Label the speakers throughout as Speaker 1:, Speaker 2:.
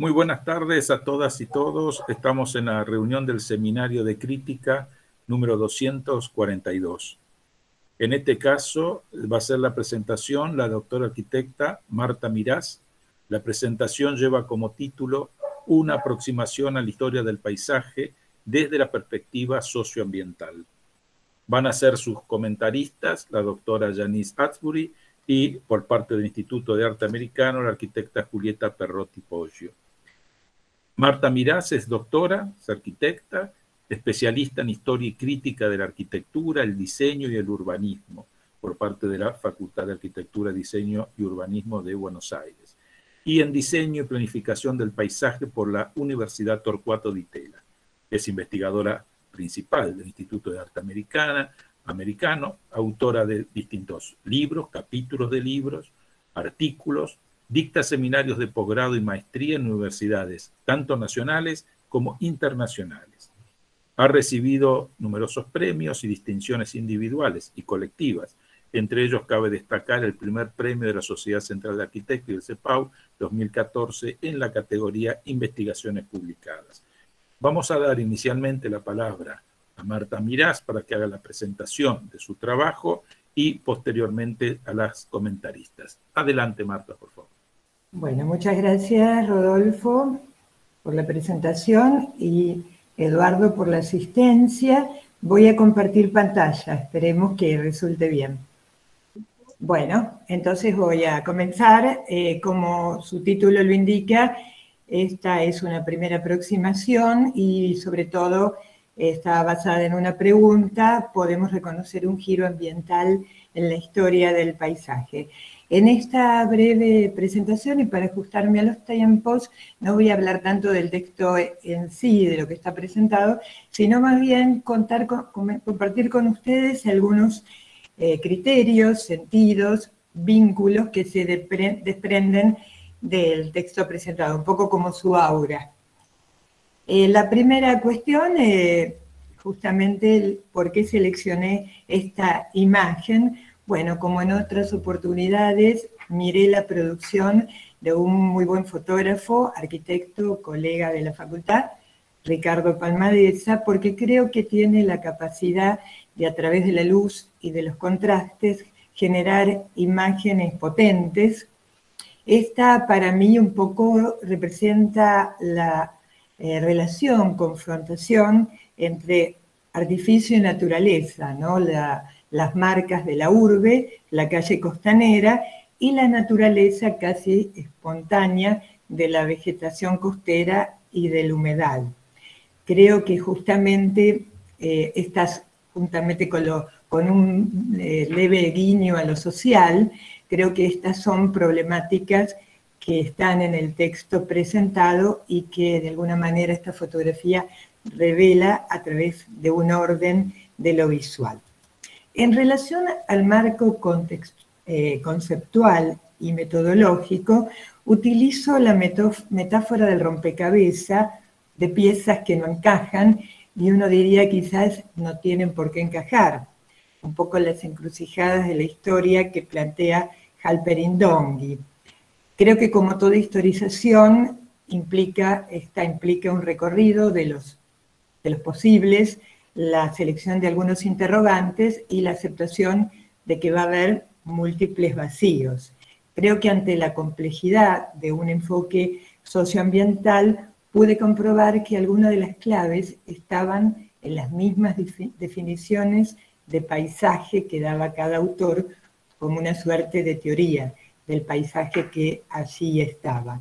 Speaker 1: Muy buenas tardes a todas y todos. Estamos en la reunión del Seminario de Crítica número 242. En este caso va a ser la presentación la doctora arquitecta Marta Mirás. La presentación lleva como título Una aproximación a la historia del paisaje desde la perspectiva socioambiental. Van a ser sus comentaristas la doctora Janice Atsbury y por parte del Instituto de Arte Americano la arquitecta Julieta Perrotti Poggio. Marta Mirás es doctora, es arquitecta, especialista en historia y crítica de la arquitectura, el diseño y el urbanismo por parte de la Facultad de Arquitectura, Diseño y Urbanismo de Buenos Aires, y en diseño y planificación del paisaje por la Universidad Torcuato Di Tella. Es investigadora principal del Instituto de Arte Americana, americano, autora de distintos libros, capítulos de libros, artículos, Dicta seminarios de posgrado y maestría en universidades, tanto nacionales como internacionales. Ha recibido numerosos premios y distinciones individuales y colectivas. Entre ellos cabe destacar el primer premio de la Sociedad Central de Arquitectos y el CEPAU 2014 en la categoría Investigaciones Publicadas. Vamos a dar inicialmente la palabra a Marta Mirás para que haga la presentación de su trabajo y posteriormente a las comentaristas. Adelante, Marta, por favor.
Speaker 2: Bueno, muchas gracias Rodolfo por la presentación y Eduardo por la asistencia. Voy a compartir pantalla, esperemos que resulte bien. Bueno, entonces voy a comenzar. Eh, como su título lo indica, esta es una primera aproximación y sobre todo está basada en una pregunta, ¿podemos reconocer un giro ambiental en la historia del paisaje? En esta breve presentación y para ajustarme a los tiempos, no voy a hablar tanto del texto en sí, de lo que está presentado, sino más bien compartir con ustedes algunos eh, criterios, sentidos, vínculos que se desprenden del texto presentado, un poco como su aura. Eh, la primera cuestión, eh, justamente por qué seleccioné esta imagen, bueno, como en otras oportunidades, miré la producción de un muy buen fotógrafo, arquitecto, colega de la facultad, Ricardo Palmadeza, porque creo que tiene la capacidad de a través de la luz y de los contrastes generar imágenes potentes. Esta para mí un poco representa la eh, relación, confrontación entre artificio y naturaleza, ¿no? La, las marcas de la urbe, la calle costanera y la naturaleza casi espontánea de la vegetación costera y del humedal. Creo que justamente eh, estas, juntamente con, un eh, leve guiño a lo social, creo que estas son problemáticas que están en el texto presentado y que de alguna manera esta fotografía revela a través de un orden de lo visual. En relación al marco eh, conceptual y metodológico, utilizo la metáfora del rompecabezas de piezas que no encajan y uno diría quizás no tienen por qué encajar. Un poco las encrucijadas de la historia que plantea Halperin Dongi. Creo que como toda historización implica, esta implica un recorrido de los, de los posibles la selección de algunos interrogantes y la aceptación de que va a haber múltiples vacíos. Creo que ante la complejidad de un enfoque socioambiental pude comprobar que algunas de las claves estaban en las mismas definiciones de paisaje que daba cada autor como una suerte de teoría del paisaje que allí estaba.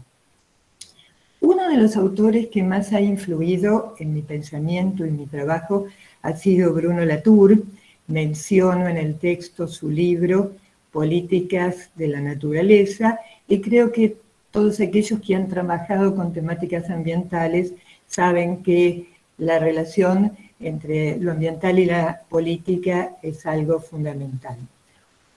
Speaker 2: Uno de los autores que más ha influido en mi pensamiento y mi trabajo ha sido Bruno Latour. Menciono en el texto su libro Políticas de la Naturaleza y creo que todos aquellos que han trabajado con temáticas ambientales saben que la relación entre lo ambiental y la política es algo fundamental.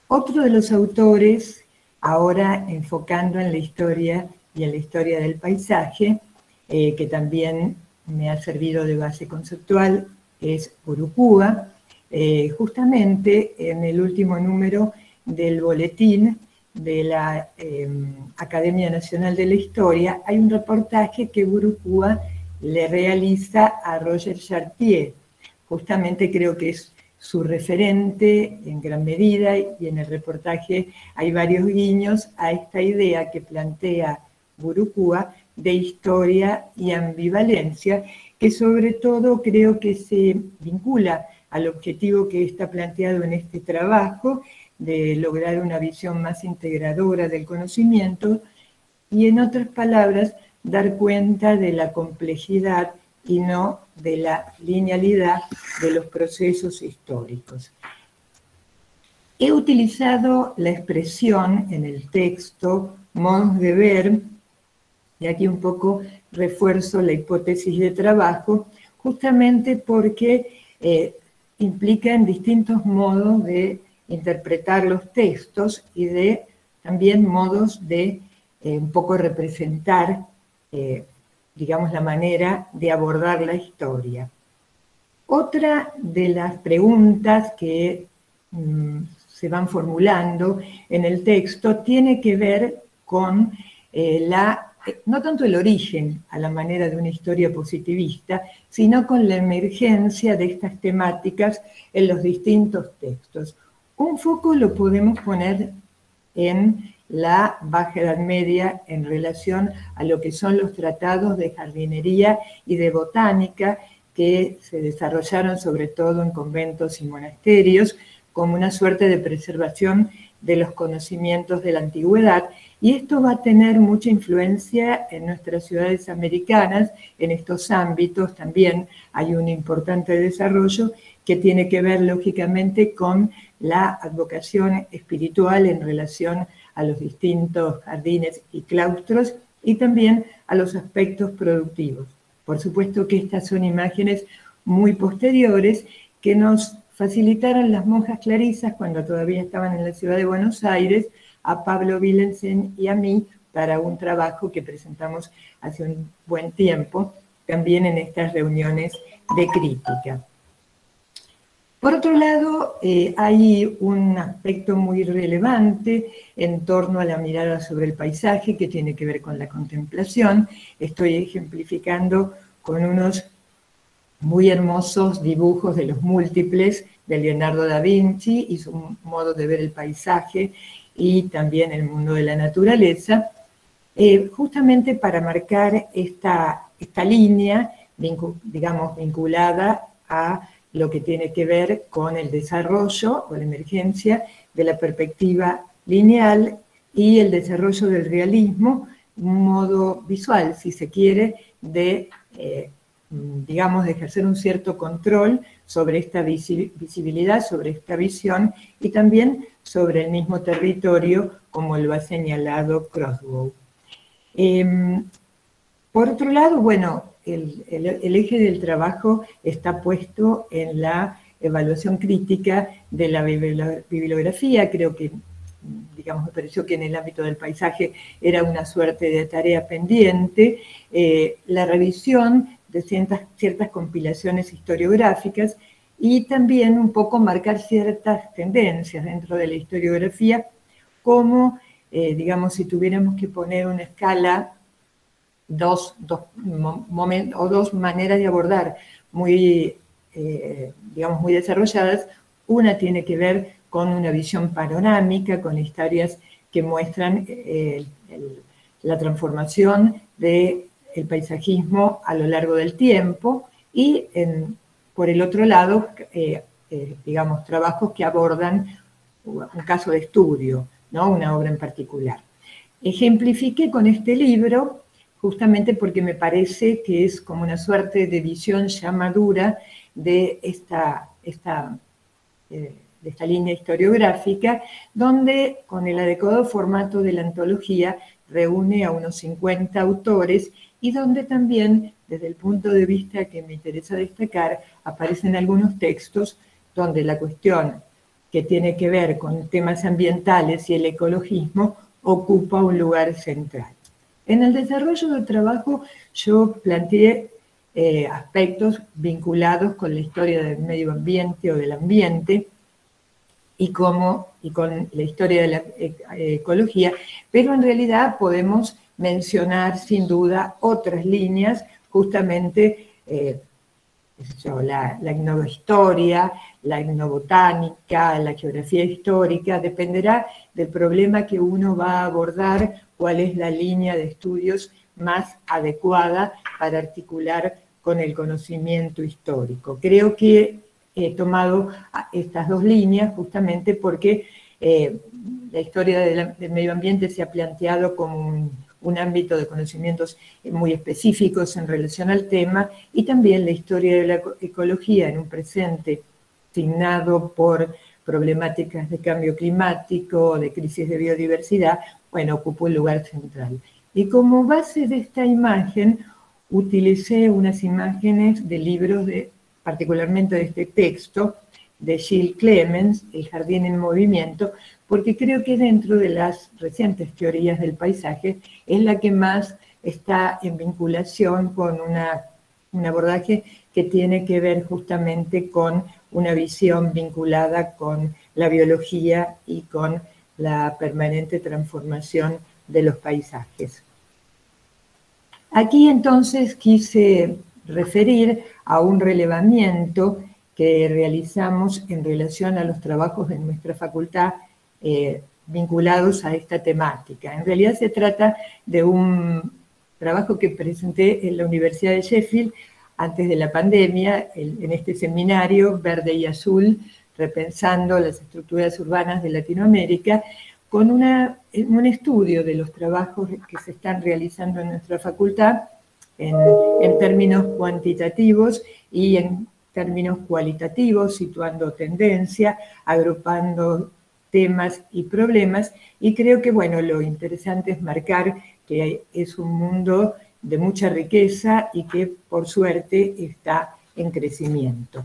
Speaker 2: Otro de los autores, ahora enfocando en la historia y en la historia del paisaje, eh, que también me ha servido de base conceptual, es Urucúa. Eh, justamente en el último número del boletín de la em, Academia Nacional de la Historia, hay un reportaje que Burukua le realiza a Roger Chartier. Justamente creo que es su referente en gran medida y en el reportaje hay varios guiños a esta idea que plantea De historia y ambivalencia, que sobre todo creo que se vincula al objetivo que está planteado en este trabajo de lograr una visión más integradora del conocimiento y en otras palabras dar cuenta de la complejidad y no de la linealidad de los procesos históricos. He utilizado la expresión en el texto modos de ver, y aquí un poco refuerzo la hipótesis de trabajo, justamente porque eh, implica en distintos modos de interpretar los textos y de también modos de eh, un poco representar eh, digamos, la manera de abordar la historia. Otra de las preguntas que mm, se van formulando en el texto tiene que ver con eh, la, no tanto el origen a la manera de una historia positivista, sino con la emergencia de estas temáticas en los distintos textos. Un foco lo podemos poner en la Baja Edad Media en relación a lo que son los tratados de jardinería y de botánica que se desarrollaron sobre todo en conventos y monasterios como una suerte de preservación de los conocimientos de la antigüedad y esto va a tener mucha influencia en nuestras ciudades americanas, en estos ámbitos también hay un importante desarrollo que tiene que ver lógicamente con la advocación espiritual en relación a los distintos jardines y claustros y también a los aspectos productivos. Por supuesto que estas son imágenes muy posteriores que nos facilitaron las monjas clarisas cuando todavía estaban en la ciudad de Buenos Aires, a Pablo Willensen y a mí para un trabajo que presentamos hace un buen tiempo, también en estas reuniones de crítica. Por otro lado, eh, hay un aspecto muy relevante en torno a la mirada sobre el paisaje que tiene que ver con la contemplación. Estoy ejemplificando con unos muy hermosos dibujos de los múltiples de Leonardo da Vinci y su modo de ver el paisaje y también el mundo de la naturaleza, eh, justamente para marcar esta, esta línea, digamos, vinculada a lo que tiene que ver con el desarrollo o la emergencia de la perspectiva lineal y el desarrollo del realismo, un modo visual, si se quiere, de, eh, digamos, de ejercer un cierto control sobre esta visibilidad, sobre esta visión y también sobre el mismo territorio, como lo ha señalado Crossbow. Em, por otro lado, bueno, el, eje del trabajo está puesto en la evaluación crítica de la bibliografía. Creo que, digamos, me pareció que en el ámbito del paisaje era una suerte de tarea pendiente. Eh, la revisión de ciertas, ciertas compilaciones historiográficas y también un poco marcar ciertas tendencias dentro de la historiografía, como, eh, digamos, si tuviéramos que poner una escala dos, momentos, o dos maneras de abordar muy, eh, digamos, muy desarrolladas. Una tiene que ver con una visión panorámica, con historias que muestran eh, la transformación del paisajismo a lo largo del tiempo y por el otro lado, eh, digamos, trabajos que abordan un caso de estudio, ¿no? una obra en particular. Ejemplifiqué con este libro justamente porque me parece que es como una suerte de visión ya madura de esta, esta, eh, de esta línea historiográfica, donde con el adecuado formato de la antología reúne a unos 50 autores y donde también, desde el punto de vista que me interesa destacar, aparecen algunos textos donde la cuestión que tiene que ver con temas ambientales y el ecologismo ocupa un lugar central. En el desarrollo del trabajo yo planteé eh, aspectos vinculados con la historia del medio ambiente o del ambiente y, cómo, y con la historia de la e, ecología, pero en realidad podemos mencionar sin duda otras líneas, justamente eh, la, la etnohistoria, la etnobotánica, la geografía histórica, dependerá del problema que uno va a abordar, cuál es la línea de estudios más adecuada para articular con el conocimiento histórico. Creo que he tomado estas dos líneas justamente porque eh, la historia del medio ambiente se ha planteado como un, ámbito de conocimientos muy específicos en relación al tema y también la historia de la ecología en un presente signado por problemáticas de cambio climático, de crisis de biodiversidad, bueno, ocupó un lugar central. Y como base de esta imagen, utilicé unas imágenes de libros, de, particularmente de este texto, de Gilles Clemens, El jardín en movimiento, porque creo que dentro de las recientes teorías del paisaje es la que más está en vinculación con un abordaje que tiene que ver justamente con una visión vinculada con la biología y con la permanente transformación de los paisajes. Aquí entonces quise referir a un relevamiento que realizamos en relación a los trabajos de nuestra facultad eh, vinculados a esta temática. En realidad se trata de un trabajo que presenté en la Universidad de Sheffield antes de la pandemia, en este seminario Verde y Azul, repensando las estructuras urbanas de Latinoamérica, con un estudio de los trabajos que se están realizando en nuestra facultad en, en términos cuantitativos y en términos cualitativos, situando tendencia, agrupando temas y problemas, y creo que, bueno, lo interesante es marcar que es un mundo de mucha riqueza y que, por suerte, está en crecimiento.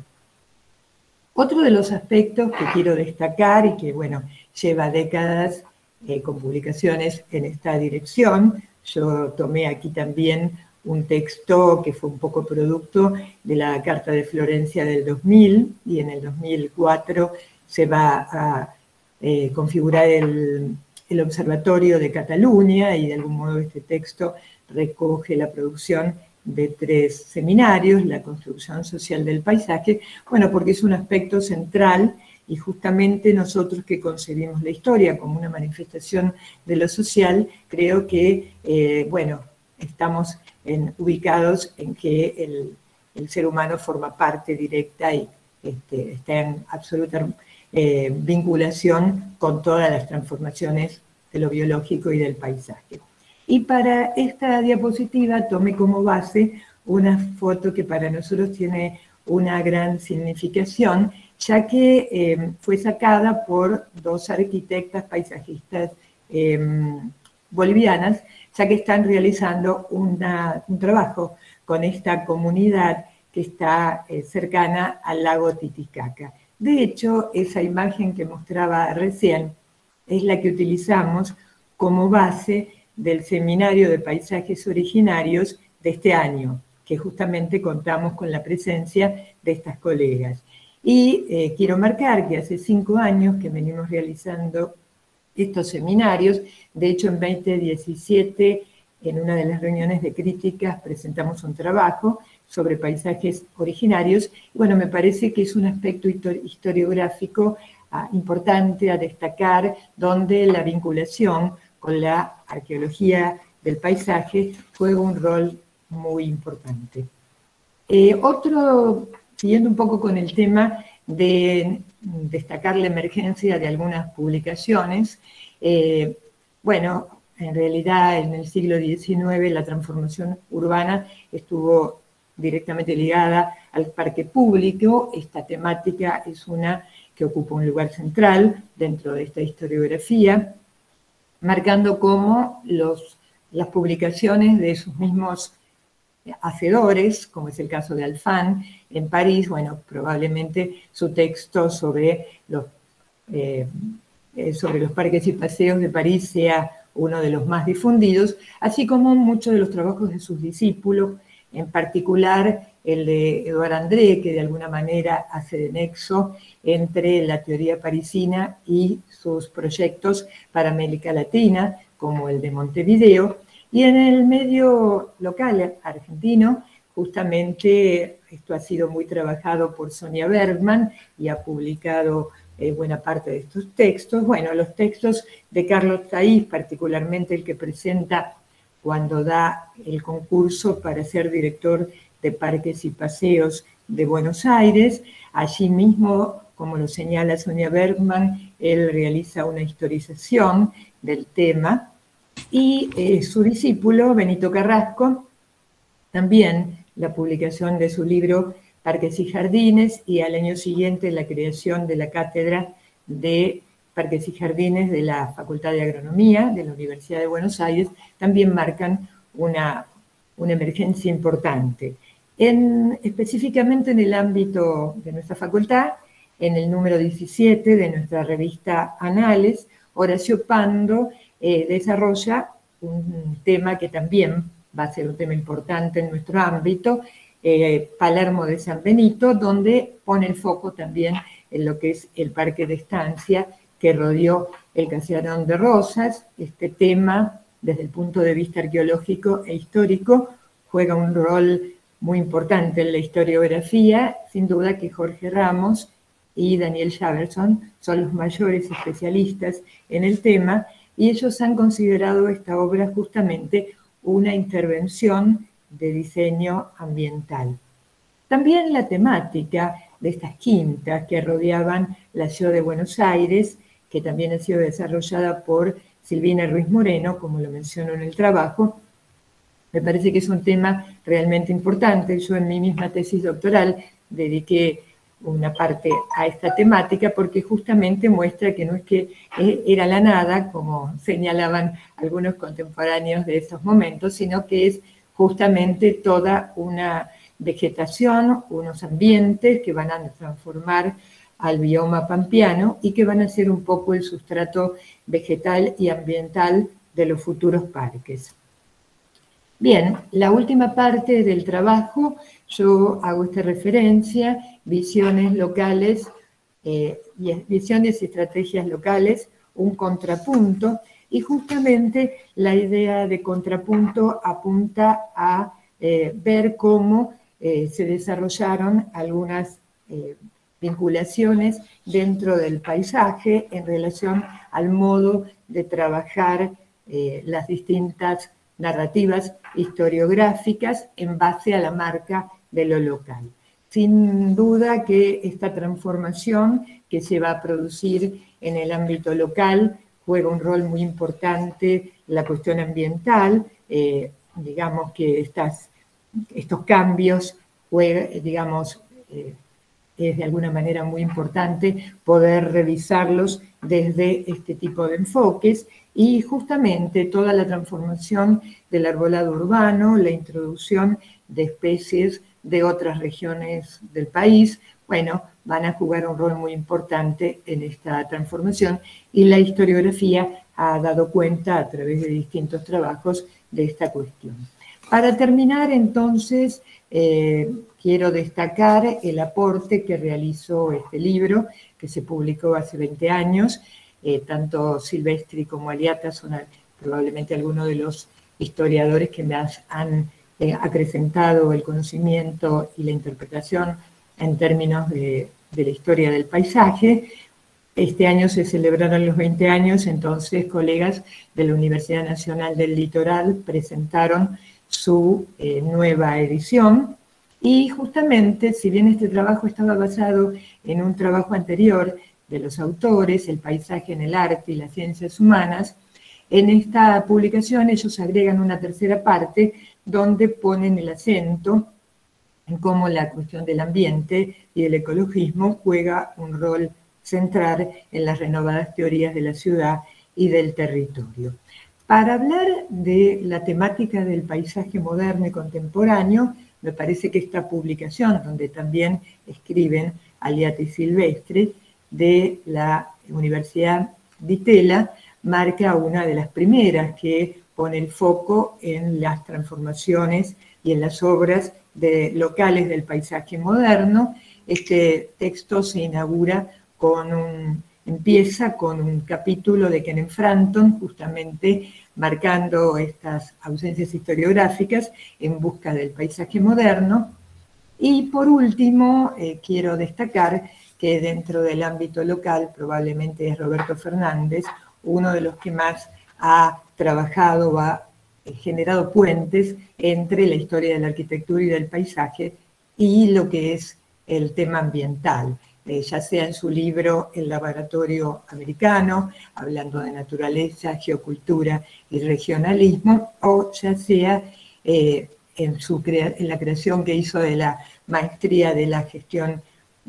Speaker 2: Otro de los aspectos que quiero destacar y que, bueno, lleva décadas eh, con publicaciones en esta dirección, yo tomé aquí también un texto que fue un poco producto de la Carta de Florencia del 2000 y en el 2004 se va a eh, configurar el, Observatorio de Cataluña y de algún modo este texto recoge la producción de tres seminarios, la construcción social del paisaje, bueno, porque es un aspecto central y justamente nosotros que concebimos la historia como una manifestación de lo social, creo que, eh, bueno, estamos ubicados en que el, ser humano forma parte directa y este, está en absoluta eh, vinculación con todas las transformaciones de lo biológico y del paisaje. Y para esta diapositiva tomé como base una foto que para nosotros tiene una gran significación, ya que eh, fue sacada por dos arquitectas paisajistas em, bolivianas, ya que están realizando un trabajo con esta comunidad que está eh, cercana al lago Titicaca. De hecho, esa imagen que mostraba recién es la que utilizamos como base del Seminario de Paisajes Originarios de este año, que justamente contamos con la presencia de estas colegas. Y eh, quiero marcar que hace cinco años que venimos realizando estos seminarios, de hecho en 2017, en una de las reuniones de críticas, presentamos un trabajo sobre paisajes originarios. Bueno, me parece que es un aspecto historiográfico ah, importante a destacar, donde la vinculación con la arqueología del paisaje juega un rol muy importante. Eh, otro, siguiendo un poco con el tema de destacar la emergencia de algunas publicaciones, eh, bueno, en realidad en el siglo XIX la transformación urbana estuvo directamente ligada al parque público. Esta temática es una que ocupa un lugar central dentro de esta historiografía marcando cómo los, las publicaciones de sus mismos hacedores, como es el caso de Alfán en París, bueno, probablemente su texto sobre los, eh, eh, sobre los parques y paseos de París sea uno de los más difundidos, así como muchos de los trabajos de sus discípulos en particular el de Eduard André, que de alguna manera hace de nexo entre la teoría parisina y sus proyectos para América Latina, como el de Montevideo, y en el medio local argentino, justamente esto ha sido muy trabajado por Sonia Bergman y ha publicado eh, buena parte de estos textos. Bueno, los textos de Carlos Taís, particularmente el que presenta cuando da el concurso para ser director de Parques y Paseos de Buenos Aires. Allí mismo, como lo señala Sonia Bergman, él realiza una historización del tema y eh, su discípulo, Benito Carrasco, también la publicación de su libro Parques y Jardines y al año siguiente la creación de la cátedra de Parques y Jardines de la Facultad de Agronomía de la Universidad de Buenos Aires, también marcan una, una emergencia importante. En, específicamente en el ámbito de nuestra facultad, en el número 17 de nuestra revista Anales, Horacio Pando eh, desarrolla un tema que también va a ser un tema importante en nuestro ámbito, eh, Palermo de San Benito, donde pone el foco también en lo que es el parque de estancia que rodeó el Caserón de Rosas. Este tema, desde el punto de vista arqueológico e histórico, juega un rol muy importante en la historiografía, sin duda que Jorge Ramos y Daniel Javerson son los mayores especialistas en el tema y ellos han considerado esta obra justamente una intervención de diseño ambiental. También la temática de estas quintas que rodeaban la ciudad de Buenos Aires, que también ha sido desarrollada por Silvina Ruiz Moreno, como lo menciono en el trabajo, me parece que es un tema realmente importante. Yo en mi misma tesis doctoral dediqué una parte a esta temática porque justamente muestra que no es que era la nada, como señalaban algunos contemporáneos de esos momentos, sino que es justamente toda una vegetación, unos ambientes que van a transformar al bioma pampeano y que van a ser un poco el sustrato vegetal y ambiental de los futuros parques. Bien, la última parte del trabajo, yo hago esta referencia, visiones locales, eh, visiones y estrategias locales, un contrapunto, y justamente la idea de contrapunto apunta a eh, ver cómo eh, se desarrollaron algunas vinculaciones dentro del paisaje en relación al modo de trabajar las distintas narrativas historiográficas en base a la marca de lo local. Sin duda que esta transformación que se va a producir en el ámbito local juega un rol muy importante la cuestión ambiental, eh, digamos que estas, estos cambios, digamos, eh, es de alguna manera muy importante poder revisarlos desde este tipo de enfoques y justamente toda la transformación del arbolado urbano, la introducción de especies de otras regiones del país, bueno, van a jugar un rol muy importante en esta transformación y la historiografía ha dado cuenta a través de distintos trabajos de esta cuestión. Para terminar, entonces, eh, quiero destacar el aporte que realizó este libro, que se publicó hace 20 años, eh, tanto Silvestri como Aliata son probablemente algunos de los historiadores que me han eh, acrecentado el conocimiento y la interpretación en términos de, la historia del paisaje. Este año se celebraron los 20 años, entonces colegas de la Universidad Nacional del Litoral presentaron su eh, nueva edición y justamente, si bien este trabajo estaba basado en un trabajo anterior de los autores, el paisaje en el arte y las ciencias humanas, en esta publicación ellos agregan una tercera parte donde ponen el acento en cómo la cuestión del ambiente y del ecologismo juega un rol central en las renovadas teorías de la ciudad y del territorio. Para hablar de la temática del paisaje moderno y contemporáneo, me parece que esta publicación, donde también escriben Aliati Silvestre, de la Universidad de Tela, marca una de las primeras que pone el foco en las transformaciones y en las obras de, locales del paisaje moderno. Este texto se inaugura con un, empieza con un capítulo de Kenneth Franton, justamente marcando estas ausencias historiográficas en busca del paisaje moderno. Y por último, eh, quiero destacar que dentro del ámbito local probablemente es Roberto Fernández, uno de los que más ha trabajado, ha generado puentes entre la historia de la arquitectura y del paisaje y lo que es el tema ambiental, eh, ya sea en su libro El laboratorio americano, hablando de naturaleza, geocultura y regionalismo, o ya sea eh, en, su la creación que hizo de la maestría de la gestión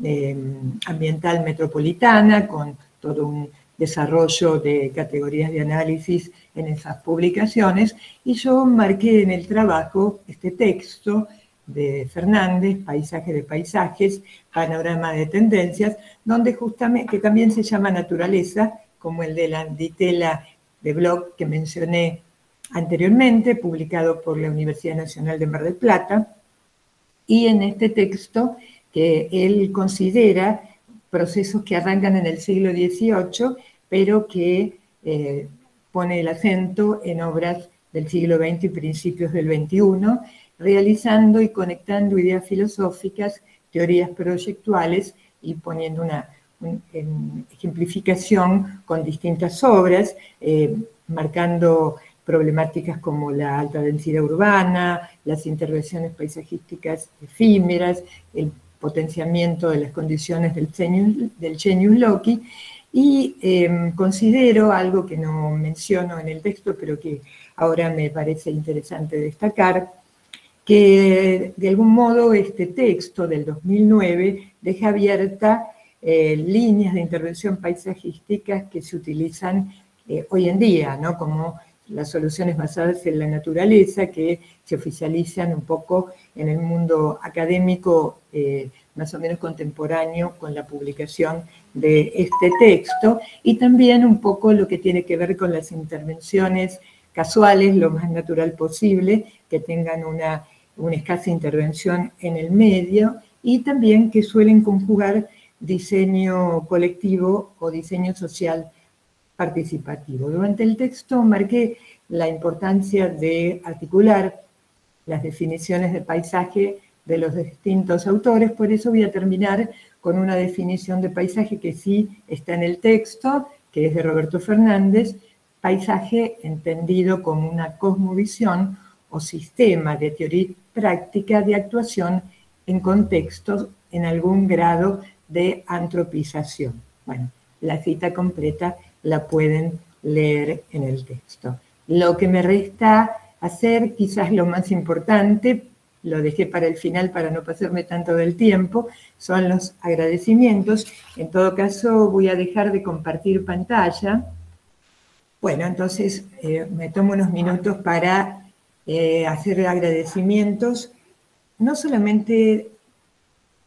Speaker 2: eh, ambiental metropolitana, con todo un desarrollo de categorías de análisis en esas publicaciones, y yo marqué en el trabajo este texto de Fernández, Paisaje de Paisajes, Panorama de Tendencias, donde justamente, que también se llama Naturaleza, como el de la Ditela de blog que mencioné anteriormente, publicado por la Universidad Nacional de Mar del Plata, y en este texto que él considera procesos que arrancan en el siglo XVIII, pero que eh, pone el acento en obras del siglo XX y principios del XXI, realizando y conectando ideas filosóficas, teorías proyectuales y poniendo una, ejemplificación con distintas obras, eh, marcando problemáticas como la alta densidad urbana, las intervenciones paisajísticas efímeras, el potenciamiento de las condiciones del genius, del y em, considero algo que no menciono en el texto, pero que ahora me parece interesante destacar, que de algún modo este texto del 2009 deja abierta eh, líneas de intervención paisajística que se utilizan eh, hoy en día, ¿no? como las soluciones basadas en la naturaleza que se oficializan un poco en el mundo académico eh, más o menos contemporáneo con la publicación de este texto y también un poco lo que tiene que ver con las intervenciones casuales, lo más natural posible, que tengan una, una escasa intervención en el medio y también que suelen conjugar diseño colectivo o diseño social participativo. Durante el texto marqué la importancia de articular las definiciones de paisaje de los distintos autores, por eso voy a terminar con una definición de paisaje que sí está en el texto, que es de Roberto Fernández, paisaje entendido como una cosmovisión o sistema de teoría práctica de actuación en contextos en algún grado de antropización. Bueno, la cita completa la pueden leer en el texto. Lo que me resta hacer, quizás lo más importante, lo dejé para el final para no pasarme tanto del tiempo, son los agradecimientos. En todo caso, voy a dejar de compartir pantalla. Bueno, entonces eh, me tomo unos minutos para eh, hacer agradecimientos, no solamente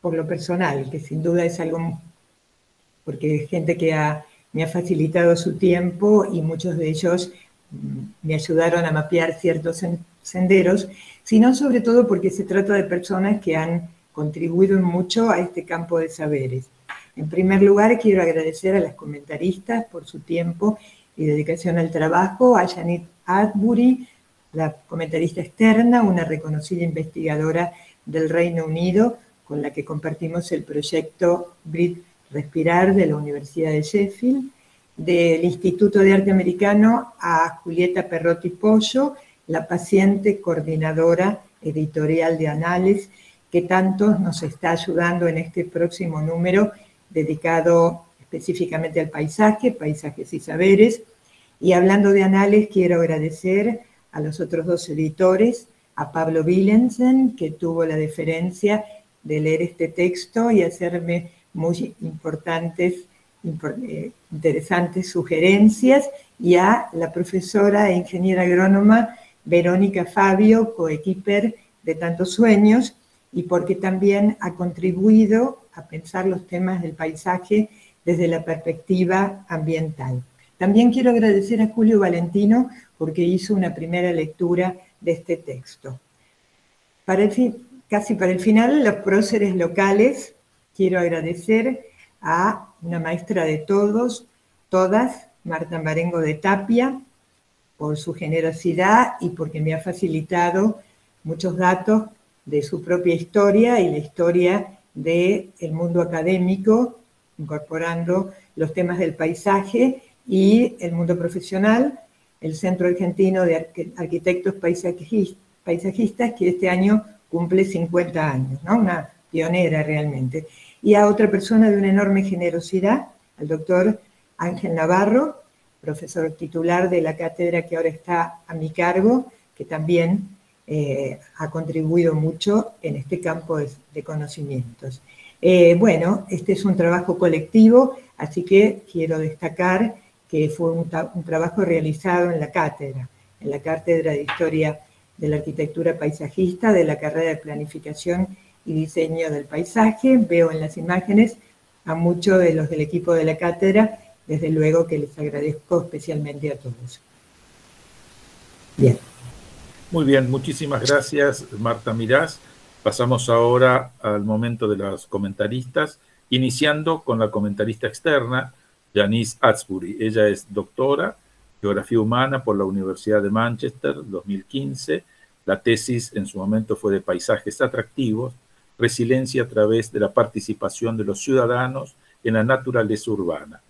Speaker 2: por lo personal, que sin duda es algo, porque gente que me ha facilitado su tiempo y muchos de ellos mm, me ayudaron a mapear ciertos senderos, sino sobre todo porque se trata de personas que han contribuido mucho a este campo de saberes. En primer lugar, quiero agradecer a las comentaristas por su tiempo y dedicación al trabajo, a Janet Atbury, la comentarista externa, una reconocida investigadora del Reino Unido, con la que compartimos el proyecto Brit Respirar de la Universidad de Sheffield, del Instituto de Arte Americano a Julieta Perrotti Pollo, la paciente coordinadora editorial de análisis, que tanto nos está ayudando en este próximo número dedicado específicamente al paisaje, paisajes y saberes. Y hablando de análisis, quiero agradecer a los otros dos editores, a Pablo Willensen, que tuvo la deferencia de leer este texto y hacerme muy importantes, eh, interesantes sugerencias, y a la profesora e ingeniera agrónoma Verónica Fabio, coequiper de Tantos Sueños, y porque también ha contribuido a pensar los temas del paisaje desde la perspectiva ambiental. También quiero agradecer a Julio Valentino porque hizo una primera lectura de este texto. Para casi para el final, los próceres locales, quiero agradecer a una maestra de todos, todas, Marta Marengo de Tapia, por su generosidad y porque me ha facilitado muchos datos de su propia historia y la historia del mundo académico, incorporando los temas del paisaje y el mundo profesional, el Centro Argentino de Arquitectos Paisajistas, que este año cumple 50 años, ¿no? una pionera realmente. Y a otra persona de una enorme generosidad, al doctor Ángel Navarro, profesor titular de la cátedra que ahora está a mi cargo, que también eh, ha contribuido mucho en este campo de, conocimientos. Eh, bueno, este es un trabajo colectivo, así que quiero destacar que fue un, trabajo realizado en la cátedra, en la cátedra de Historia de la Arquitectura Paisajista de la carrera de Planificación y Diseño del Paisaje. Veo en las imágenes a muchos de los del equipo de la cátedra, desde luego que les agradezco especialmente a todos.
Speaker 1: Bien. Muy bien, muchísimas gracias Marta Mirás. Pasamos ahora al momento de los comentaristas, iniciando con la comentarista externa, Janice Atsbury. Ella es doctora Geografía Humana por la Universidad de Manchester 2015. La tesis en su momento fue de Paisajes Atractivos, Resiliencia a través de la participación de los ciudadanos en la naturaleza urbana.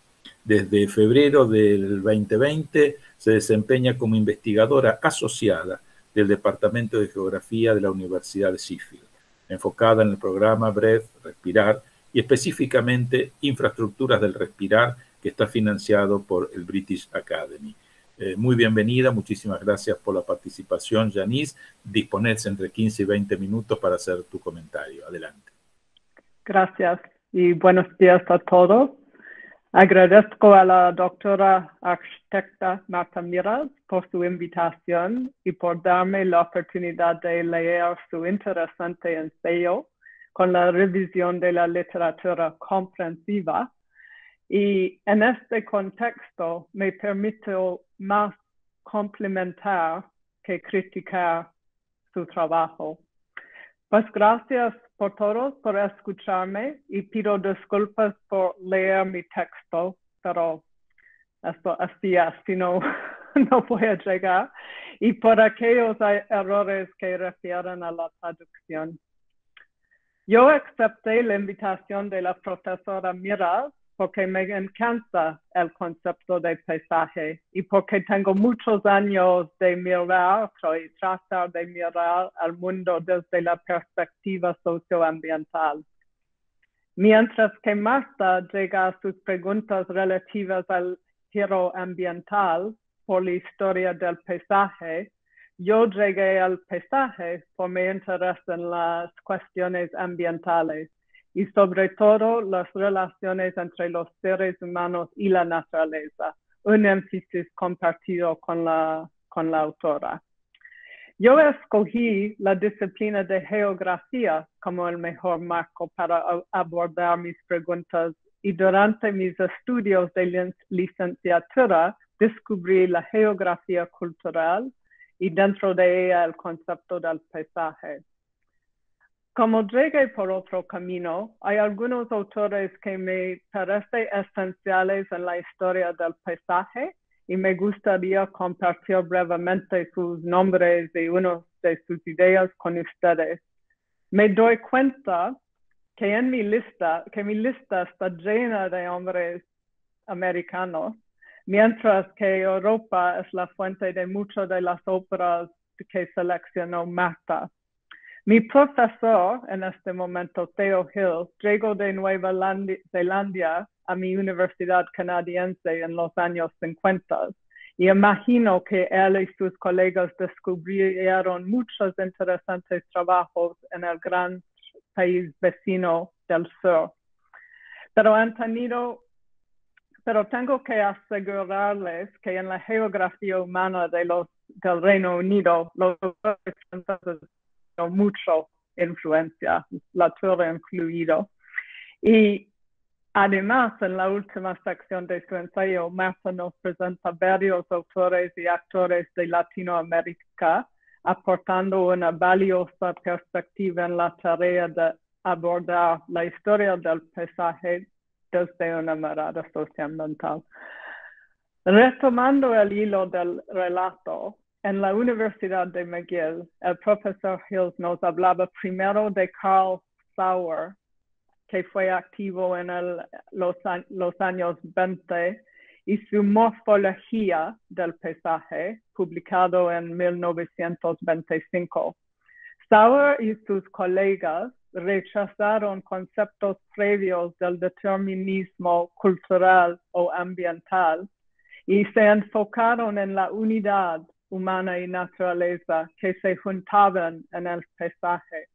Speaker 1: Desde febrero del 2020 se desempeña como investigadora asociada del Departamento de Geografía de la Universidad de Sheffield, enfocada en el programa Breath, Respirar, y específicamente infraestructuras del respirar, que está financiado por el British Academy. Eh, muy bienvenida, muchísimas gracias por la participación, Janice. Disponerse entre 15 y 20 minutos para hacer tu comentario. Adelante.
Speaker 3: Gracias y buenos días a todos. Agradezco a la doctora arquitecta Marta Miras por su invitación y por darme la oportunidad de leer su interesante ensayo con la revisión de la literatura comprensiva. Y en este contexto me permito más complementar que criticar su trabajo. Pues gracias por todos por escucharme y pido disculpas por leer mi texto, pero esto así así no, no voy a llegar. Y por aquellos errores que refieren a la traducción. Yo acepté la invitación de la profesora Miras porque me encanta el concepto de paisaje y porque tengo muchos años de mirar y tratar de mirar al mundo desde la perspectiva socioambiental. Mientras que Marta llega a sus preguntas relativas al giro ambiental por la historia del paisaje, yo llegué al paisaje por mi interés en las cuestiones ambientales y sobre todo las relaciones entre los seres humanos y la naturaleza, un énfasis compartido con la, con la autora. Yo escogí la disciplina de geografía como el mejor marco para abordar mis preguntas y durante mis estudios de licenciatura descubrí la geografía cultural y dentro de ella el concepto del paisaje. Como llegué por otro camino, hay algunos autores que me parecen esenciales en la historia del paisaje y me gustaría compartir brevemente sus nombres y unas de sus ideas con ustedes. Me doy cuenta que en mi lista, que mi lista está llena de hombres americanos, mientras que Europa es la fuente de muchas de las obras que seleccionó Marta. Mi profesor en este momento, Theo Hill, llegó de Nueva Zelanda a mi universidad canadiense en los años 50 y imagino que él y sus colegas descubrieron muchos interesantes trabajos en el gran país vecino del sur. Pero han tenido pero tengo que asegurarles que en la geografía humana de los, del Reino Unido, los mucho influencia, la torre incluido. Y Además, en la última sección de su ensayo, Marta nos presenta varios autores y actores de Latinoamérica, aportando una valiosa perspectiva en la tarea de abordar la historia del paisaje desde una mirada socioambiental. Retomando el hilo del relato, en la Universidad de McGill, el profesor Hills nos hablaba primero de Carl Sauer, que fue activo en los, los años 20 y su morfología del paisaje, publicado en 1925. Sauer y sus colegas rechazaron conceptos previos del determinismo cultural o ambiental y se enfocaron en la unidad humana y naturaleza que se juntaban en el paisaje.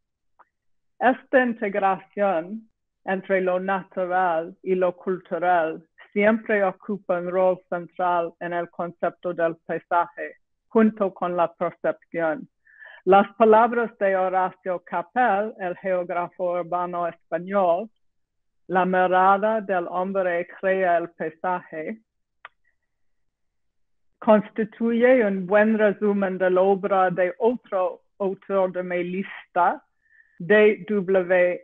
Speaker 3: Esta integración entre lo natural y lo cultural siempre ocupa un rol central en el concepto del paisaje, junto con la percepción. Las palabras de Horacio Capel, el geógrafo urbano español, la mirada del hombre crea el paisaje, de la obra de otro autor de mi lista, D. W.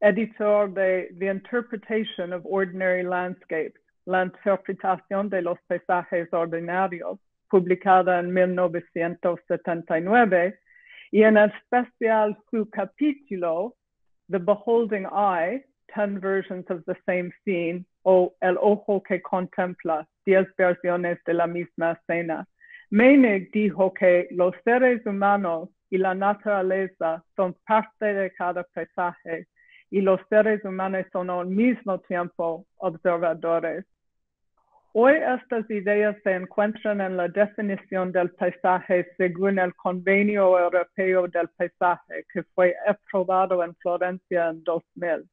Speaker 3: Editor de The Interpretation of Ordinary Landscapes, la interpretación de los paisajes ordinarios, publicada en 1979, y en especial su capítulo, The Beholding Eye, Ten Versions of the Same Scene, o El Ojo que Contempla, Diez Versiones de la misma escena. Meinig dijo que los seres humanos y la naturaleza son parte de cada paisaje y los seres humanos son al mismo tiempo observadores. Hoy estas ideas se encuentran en la definición del paisaje según el Convenio Europeo del Paisaje, que fue aprobado en Florencia en 2000.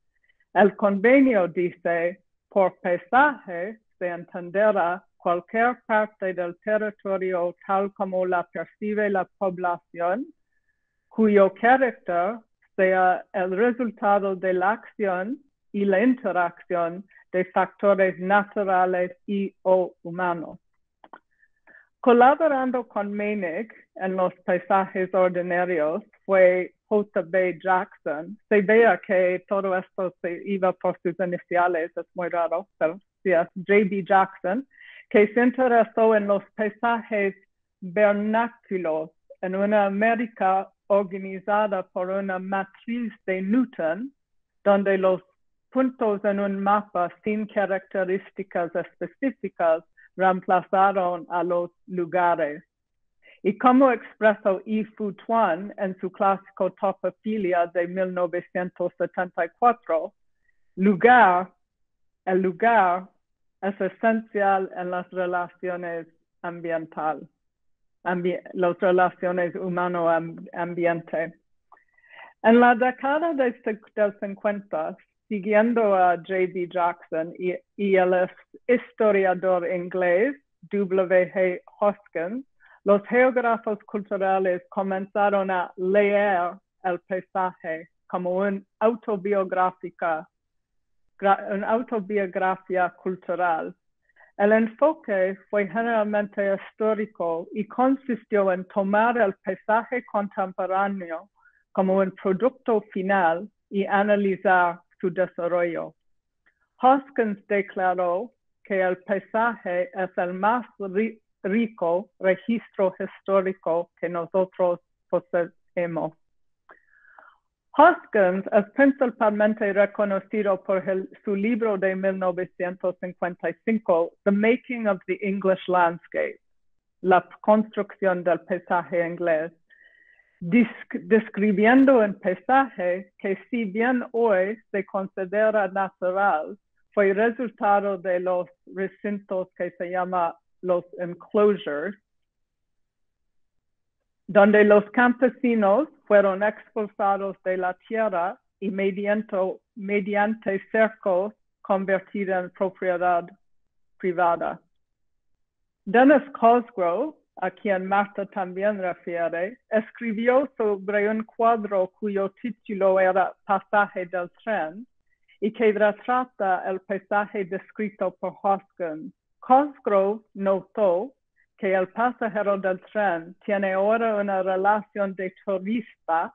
Speaker 3: El convenio dice, por paisaje se entenderá cualquier parte del territorio tal como la percibe la población, cuyo carácter sea el resultado de la acción y la interacción de factores naturales y o humanos. Colaborando con Meinig en los paisajes ordinarios fue J.B. Jackson. Se vea que todo esto se iba por sus iniciales, es muy raro, pero J.B. Jackson, que se interesó en los paisajes vernáculos en una América organizada por una matriz de Newton, donde los puntos en un mapa sin características específicas reemplazaron a los lugares. Y como expresó E. Fu Tuan en su clásico Topofilia de 1974, lugar, el lugar es esencial en las relaciones ambientales las relaciones humano-ambiente. En la década de, los 50, siguiendo a J.D. Jackson y, el historiador inglés W.G. Hoskins, los geógrafos culturales comenzaron a leer el paisaje como una autobiográfica, una autobiografía cultural el enfoque fue generalmente histórico y consistió en tomar el paisaje contemporáneo como un producto final y analizar su desarrollo. Hoskins declaró que el paisaje es el más rico registro histórico que nosotros poseemos. Hoskins es principalmente reconocido por su libro de 1955, The Making of the English Landscape, la construcción del paisaje inglés, describiendo un paisaje que si bien hoy se considera natural, fue resultado de los recintos que se llama los enclosures, donde los campesinos fueron expulsados de la tierra y mediante, mediante cercos convertida en propiedad privada. Dennis Cosgrove, a quien Marta también refiere, escribió sobre un cuadro cuyo título era Pasaje del tren y que retrata el paisaje descrito por Hoskins. Cosgrove notó que el pasajero del tren tiene ahora una relación de turista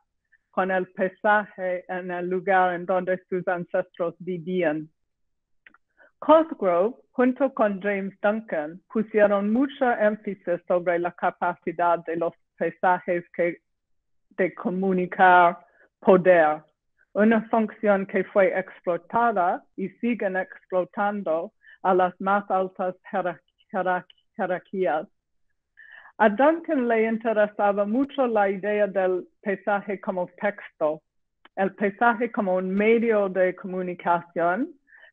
Speaker 3: con el paisaje en el lugar en donde sus ancestros vivían. Cosgrove, junto con James Duncan, pusieron mucho énfasis sobre la capacidad de los paisajes de comunicar poder, una función que fue explotada y siguen explotando a las más altas jerarquías. A Duncan le interesaba mucho la idea del paisaje como texto, el paisaje como un medio de comunicación,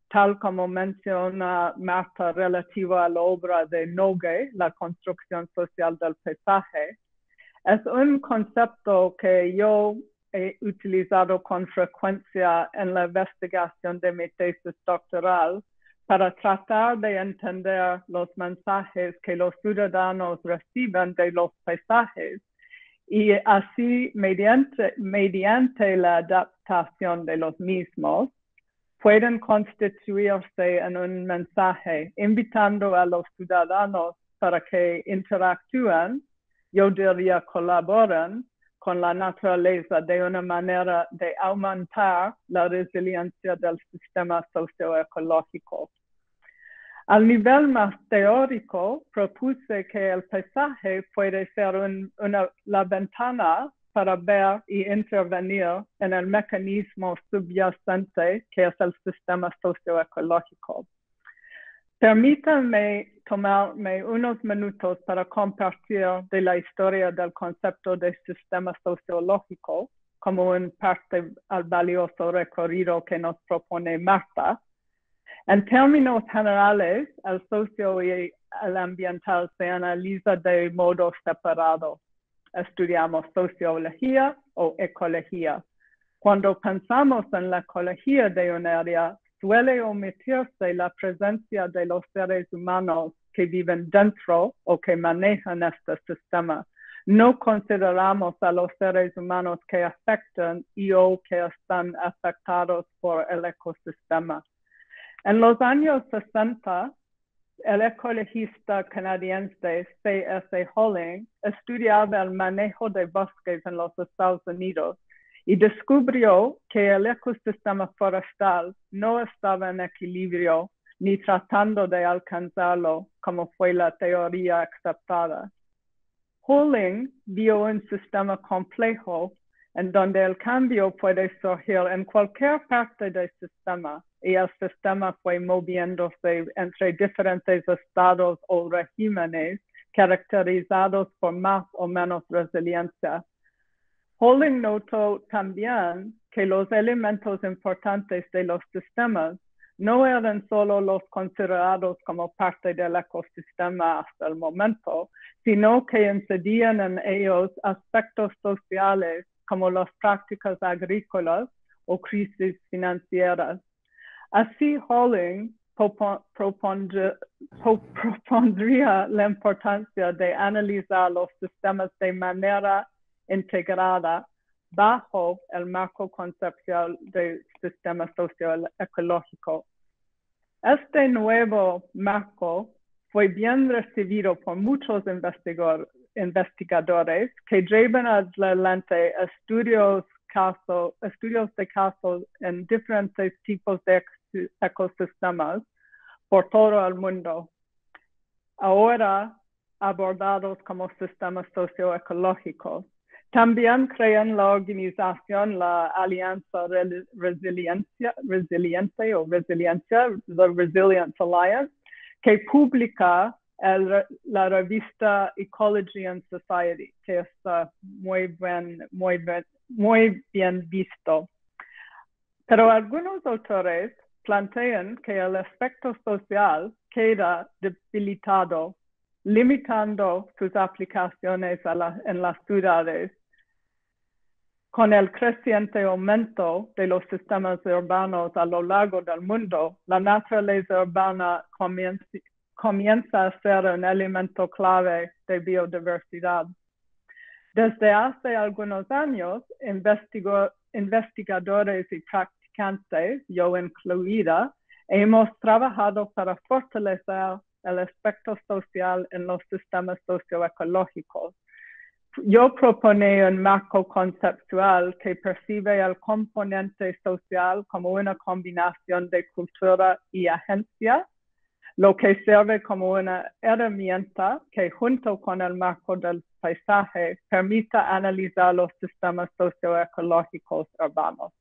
Speaker 3: tal como menciona Marta relativo a la obra de Nogue, la construcción social del paisaje. Es un concepto que yo he utilizado con frecuencia en la investigación de mi tesis doctoral para tratar de entender los mensajes que los ciudadanos reciben de los paisajes. Y así mediante, mediante la adaptación de los mismos pueden constituirse en un mensaje invitando a los ciudadanos para que interactúen, yo diría colaboren con la naturaleza de una manera de aumentar la resiliencia del sistema socioecológico. Al nivel más teórico, propuse que el paisaje puede ser una, la ventana para ver y intervenir en el mecanismo subyacente que es el sistema socioecológico. Permítanme tomarme unos minutos para compartir de la historia del concepto de sistema sociológico como un parte al valioso recorrido que nos propone Marta. En términos generales, el socio y el ambiental se analiza de modo separado. Estudiamos sociología o ecología. Cuando pensamos en la ecología de un área, suele omitirse la presencia de los seres humanos que viven dentro o que manejan este sistema. No consideramos a los seres humanos que afectan y o que están afectados por el ecosistema. En los años 60, el ecologista canadiense C.S. Holling estudiaba el manejo de bosques en los Estados Unidos y descubrió que el ecosistema forestal no estaba en equilibrio ni tratando de alcanzarlo como fue la teoría aceptada. Holling vio un sistema complejo en donde el cambio puede surgir en cualquier parte del sistema y el sistema fue moviéndose entre diferentes estados o regímenes caracterizados por más o menos resiliencia Holling notó también que los elementos importantes de los sistemas no eran solo los considerados como parte del ecosistema hasta el momento, sino que incidían en ellos aspectos sociales como las prácticas agrícolas o crisis financieras. Así, Holling propondría la importancia de analizar los sistemas de manera integrada bajo el marco conceptual del sistema socioecológico. Este nuevo marco fue bien recibido por muchos investigadores que llevan adelante estudios, estudios de casos en diferentes tipos de ecosistemas por todo el mundo. Ahora abordados como sistemas socioecológicos. También crean la organización la Alianza Resiliencia, Resiliente o Resiliencia, The Resilience Alliance, que publica la revista Ecology and Society, que está muy bien, muy bien, muy bien visto. Pero algunos autores plantean que el aspecto social queda debilitado, limitando sus aplicaciones en las ciudades con el creciente aumento de los sistemas urbanos a lo largo del mundo, la naturaleza urbana comienza, a ser un elemento clave de biodiversidad. Desde hace algunos años, investigadores y practicantes, yo incluida, hemos trabajado para fortalecer el aspecto social en los sistemas socioecológicos. Yo propone un marco conceptual que percibe el componente social como una combinación de cultura y agencia, lo que sirve como una herramienta que junto con el marco del paisaje permita analizar los sistemas socioecológicos urbanos.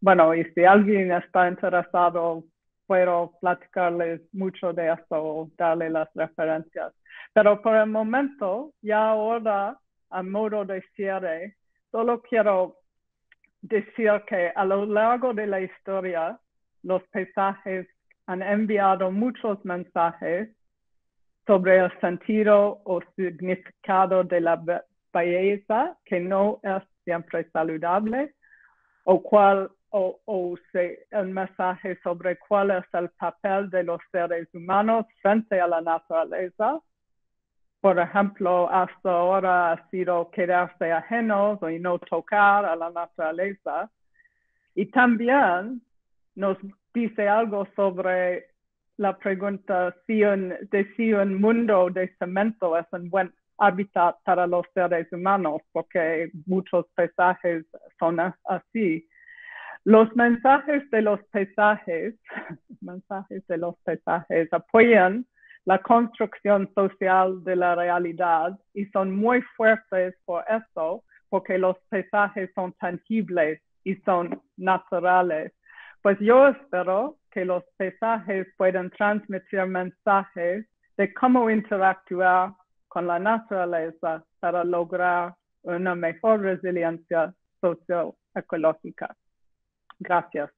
Speaker 3: Bueno, y si alguien está interesado, puedo platicarles mucho de eso darle las referencias. Pero por el momento, ya ahora, a modo de cierre, solo quiero decir que a lo largo de la historia, los paisajes han enviado muchos mensajes sobre el sentido o significado de la belleza que no es siempre saludable o cuál o, o el mensaje sobre cuál es el papel de los seres humanos frente a la naturaleza. Por ejemplo, hasta ahora ha sido quedarse ajenos y no tocar a la naturaleza. Y también nos dice algo sobre la pregunta si un, si un mundo de cemento es un buen hábitat para los seres humanos, porque muchos paisajes son así. Los mensajes de los paisajes, mensajes de los paisajes apoyan la construcción social de la realidad y son muy fuertes por eso, porque los paisajes son tangibles y son naturales. Pues yo espero que los paisajes puedan transmitir mensajes de cómo interactuar con la naturaleza para lograr una mejor resiliencia socioecológica. Gracias.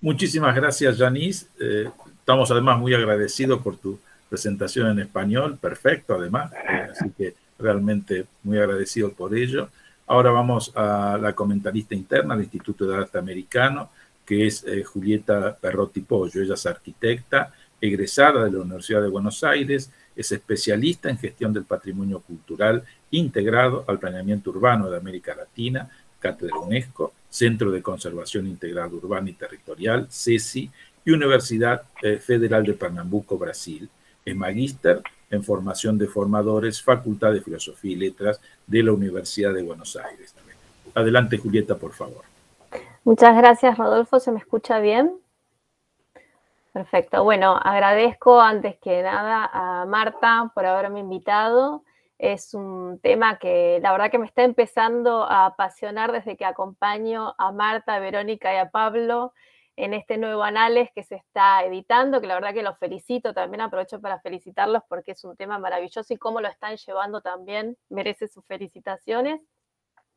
Speaker 1: Muchísimas gracias, Janice. Eh, estamos además muy agradecidos por tu presentación en español, perfecto además, así que realmente muy agradecido por ello. Ahora vamos a la comentarista interna del Instituto de Arte Americano, que es eh, Julieta Perrotti Pollo. Ella es arquitecta, egresada de la Universidad de Buenos Aires, es especialista en gestión del patrimonio cultural integrado al planeamiento urbano de América Latina, Cátedra UNESCO, Centro de Conservación Integral Urbana y Territorial, CESI, y Universidad eh, Federal de Pernambuco, Brasil. Es magíster en formación de formadores, Facultad de Filosofía y Letras de la Universidad de Buenos Aires. Adelante, Julieta, por favor.
Speaker 4: Muchas gracias, Rodolfo. ¿Se me escucha bien? Perfecto. Bueno, agradezco antes que nada a Marta por haberme invitado. Es un tema que la verdad que me está empezando a apasionar desde que acompaño a Marta, a Verónica y a Pablo en este nuevo análisis que se está editando, que la verdad que los felicito, también aprovecho para felicitarlos porque es un tema maravilloso y cómo lo están llevando también merece sus felicitaciones.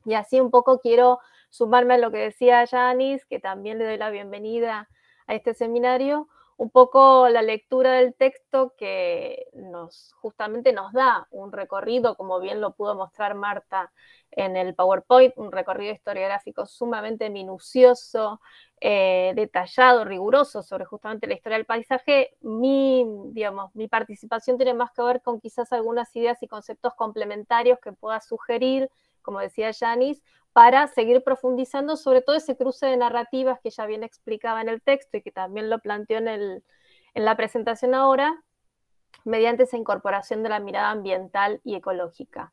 Speaker 4: Y así un poco quiero sumarme a lo que decía Yanis, que también le doy la bienvenida a este seminario, un poco la lectura del texto que nos justamente nos da un recorrido, como bien lo pudo mostrar Marta en el PowerPoint, un recorrido historiográfico sumamente minucioso, eh, detallado, riguroso sobre justamente la historia del paisaje. Mi, digamos, mi participación tiene más que ver con quizás algunas ideas y conceptos complementarios que pueda sugerir como decía Yanis, para seguir profundizando sobre todo ese cruce de narrativas que ya bien explicaba en el texto y que también lo planteó en, la presentación ahora, mediante esa incorporación de la mirada ambiental y ecológica.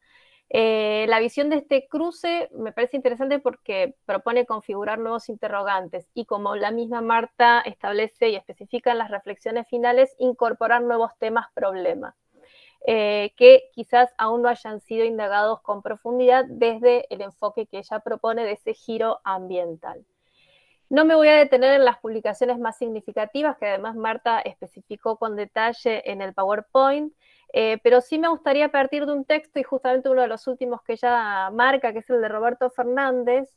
Speaker 4: Eh, la visión de este cruce me parece interesante porque propone configurar nuevos interrogantes y como la misma Marta establece y especifica en las reflexiones finales, incorporar nuevos temas problemas. Eh, que quizás aún no hayan sido indagados con profundidad desde el enfoque que ella propone de ese giro ambiental. No me voy a detener en las publicaciones más significativas, que además Marta especificó con detalle en el PowerPoint, eh, pero sí me gustaría partir de un texto y justamente uno de los últimos que ella marca, que es el de Roberto Fernández,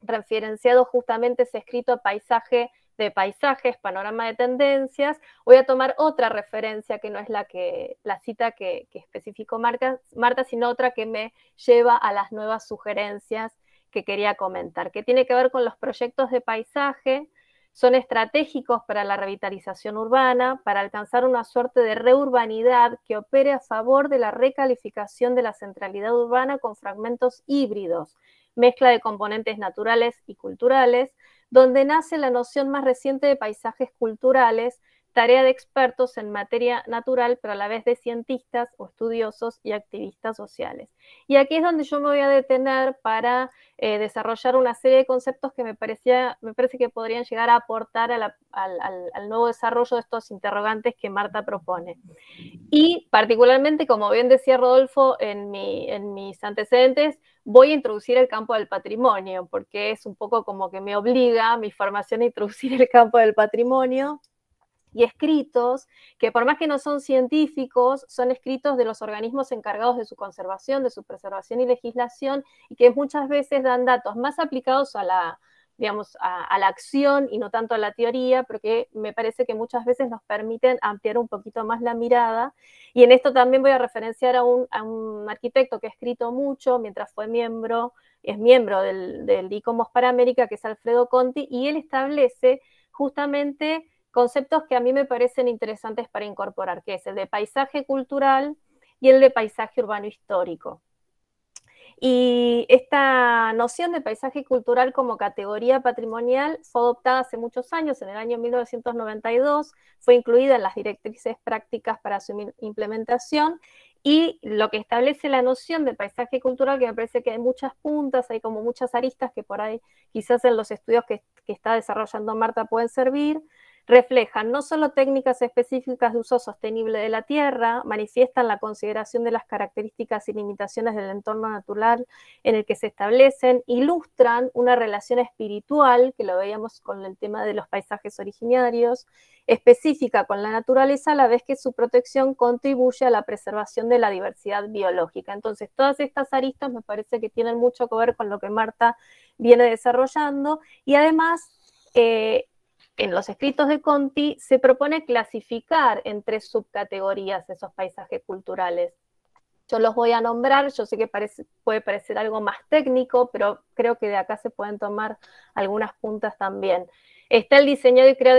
Speaker 4: referenciado justamente ese escrito Paisaje de paisajes, panorama de tendencias, voy a tomar otra referencia que no es la, que, la cita que, especificó Marta, Marta, sino otra que me lleva a las nuevas sugerencias que quería comentar, que tiene que ver con los proyectos de paisaje, son estratégicos para la revitalización urbana, para alcanzar una suerte de reurbanidad que opere a favor de la recalificación de la centralidad urbana con fragmentos híbridos, mezcla de componentes naturales y culturales, donde nace la noción más reciente de paisajes culturales, tarea de expertos en materia natural, pero a la vez de cientistas o estudiosos y activistas sociales. Y aquí es donde yo me voy a detener para eh, desarrollar una serie de conceptos que me, parecía, me parece que podrían llegar a aportar al, nuevo desarrollo de estos interrogantes que Marta propone. Y particularmente, como bien decía Rodolfo en, en mis antecedentes, voy a introducir el campo del patrimonio, porque es un poco como que me obliga mi formación a introducir el campo del patrimonio y escritos que por más que no son científicos, son escritos de los organismos encargados de su conservación, de su preservación y legislación, y que muchas veces dan datos más aplicados a la, digamos, a, la acción y no tanto a la teoría, porque me parece que muchas veces nos permiten ampliar un poquito más la mirada. Y en esto también voy a referenciar a un, arquitecto que ha escrito mucho mientras fue miembro, es miembro del, del ICOMOS para América, que es Alfredo Conti, y él establece justamente conceptos que a mí me parecen interesantes para incorporar, que es el de paisaje cultural y el de paisaje urbano histórico. Y esta noción de paisaje cultural como categoría patrimonial fue adoptada hace muchos años, en el año 1992, fue incluida en las directrices prácticas para su implementación y lo que establece la noción de paisaje cultural, que me parece que hay muchas puntas, hay como muchas aristas que por ahí quizás en los estudios que, que está desarrollando Marta pueden servir, reflejan no solo técnicas específicas de uso sostenible de la tierra, manifiestan la consideración de las características y limitaciones del entorno natural en el que se establecen, ilustran una relación espiritual, que lo veíamos con el tema de los paisajes originarios, específica con la naturaleza, a la vez que su protección contribuye a la preservación de la diversidad biológica. Entonces, todas estas aristas me parece que tienen mucho que ver con lo que Marta viene desarrollando y además eh, en los escritos de Conti se propone clasificar en tres subcategorías esos paisajes culturales. Yo los voy a nombrar, yo sé que puede parecer algo más técnico, pero creo que de acá se pueden tomar algunas puntas también. Está el diseñado y creado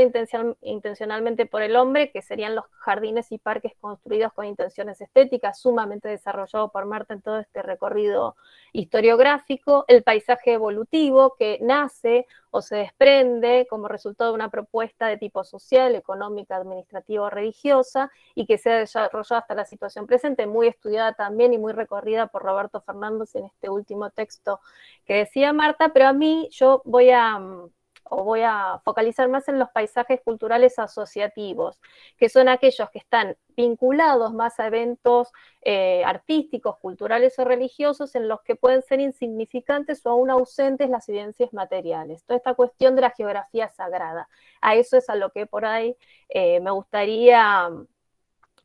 Speaker 4: intencionalmente por el hombre, que serían los jardines y parques construidos con intenciones estéticas, sumamente desarrollado por Marta en todo este recorrido historiográfico. El paisaje evolutivo, que nace o se desprende como resultado de una propuesta de tipo social, económica, administrativa o religiosa, y que se ha desarrollado hasta la situación presente, muy estudiada también y muy recorrida por Roberto Fernández en este último texto que decía Marta, pero a mí yo voy a mm, o voy a focalizar más en los paisajes culturales asociativos, que son aquellos que están vinculados más a eventos eh, artísticos, culturales o religiosos en los que pueden ser insignificantes o aún ausentes las evidencias materiales. Toda esta cuestión de la geografía sagrada. A eso es a lo que por ahí eh, me gustaría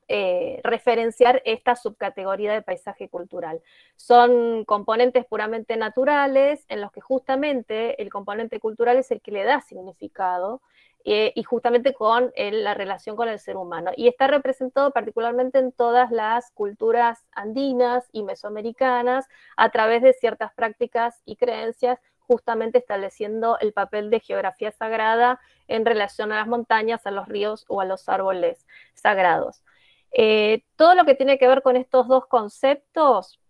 Speaker 4: eh, referenciar esta subcategoría de paisaje cultural. Son componentes puramente naturales en los que justamente el componente cultural es el que le da significado eh, y justamente con la relación con el ser humano. Y está representado particularmente en todas las culturas andinas y mesoamericanas a través de ciertas prácticas y creencias justamente estableciendo el papel de geografía sagrada en relación a las montañas, a los ríos o a los árboles sagrados. Eh, todo lo que tiene que ver con estos dos conceptos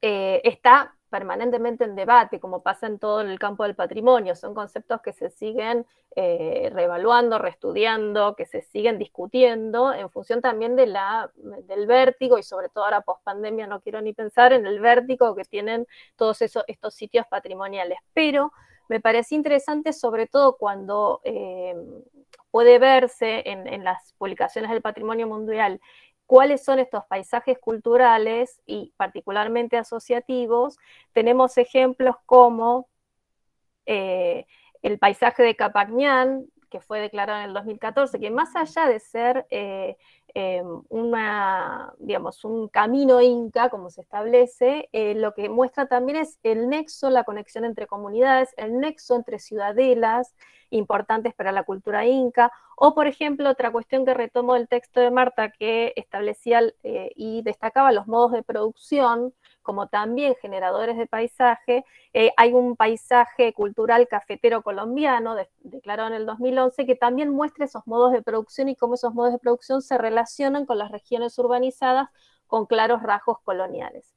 Speaker 4: eh, está permanentemente en debate, como pasa en todo el campo del patrimonio. Son conceptos que se siguen eh, reevaluando, reestudiando, que se siguen discutiendo en función también de la, del vértigo y sobre todo ahora post pandemia no quiero ni pensar en el vértigo que tienen todos esos, estos sitios patrimoniales. Pero me parece interesante sobre todo cuando puede verse en, las publicaciones del patrimonio mundial cuáles son estos paisajes culturales y particularmente asociativos, tenemos ejemplos como eh, el paisaje de Capagñán, que fue declarado en el 2014, que más allá de ser eh, Em, una, digamos, un camino inca, como se establece, eh, lo que muestra también es el nexo, la conexión entre comunidades, el nexo entre ciudadelas importantes para la cultura inca, o por ejemplo, otra cuestión que retomo del texto de Marta que establecía eh, y destacaba los modos de producción como también generadores de paisaje. Eh, hay un paisaje cultural cafetero colombiano declarado en el 2011 que también muestra esos modos de producción y cómo esos modos de producción se relacionan con las regiones urbanizadas con claros rasgos coloniales.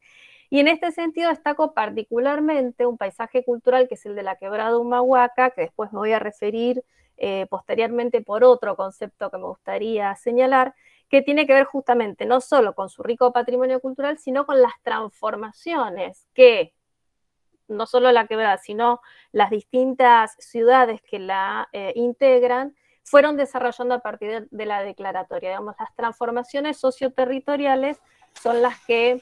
Speaker 4: Y en este sentido destaco particularmente un paisaje cultural que es el de la quebrada Humahuaca, que después me voy a referir eh, posteriormente por otro concepto que me gustaría señalar, que tiene que ver justamente no solo con su rico patrimonio cultural, sino con las transformaciones que no solo la quebrada, sino las distintas ciudades que la eh, integran, fueron desarrollando a partir de, la declaratoria. Digamos, las transformaciones socioterritoriales son las que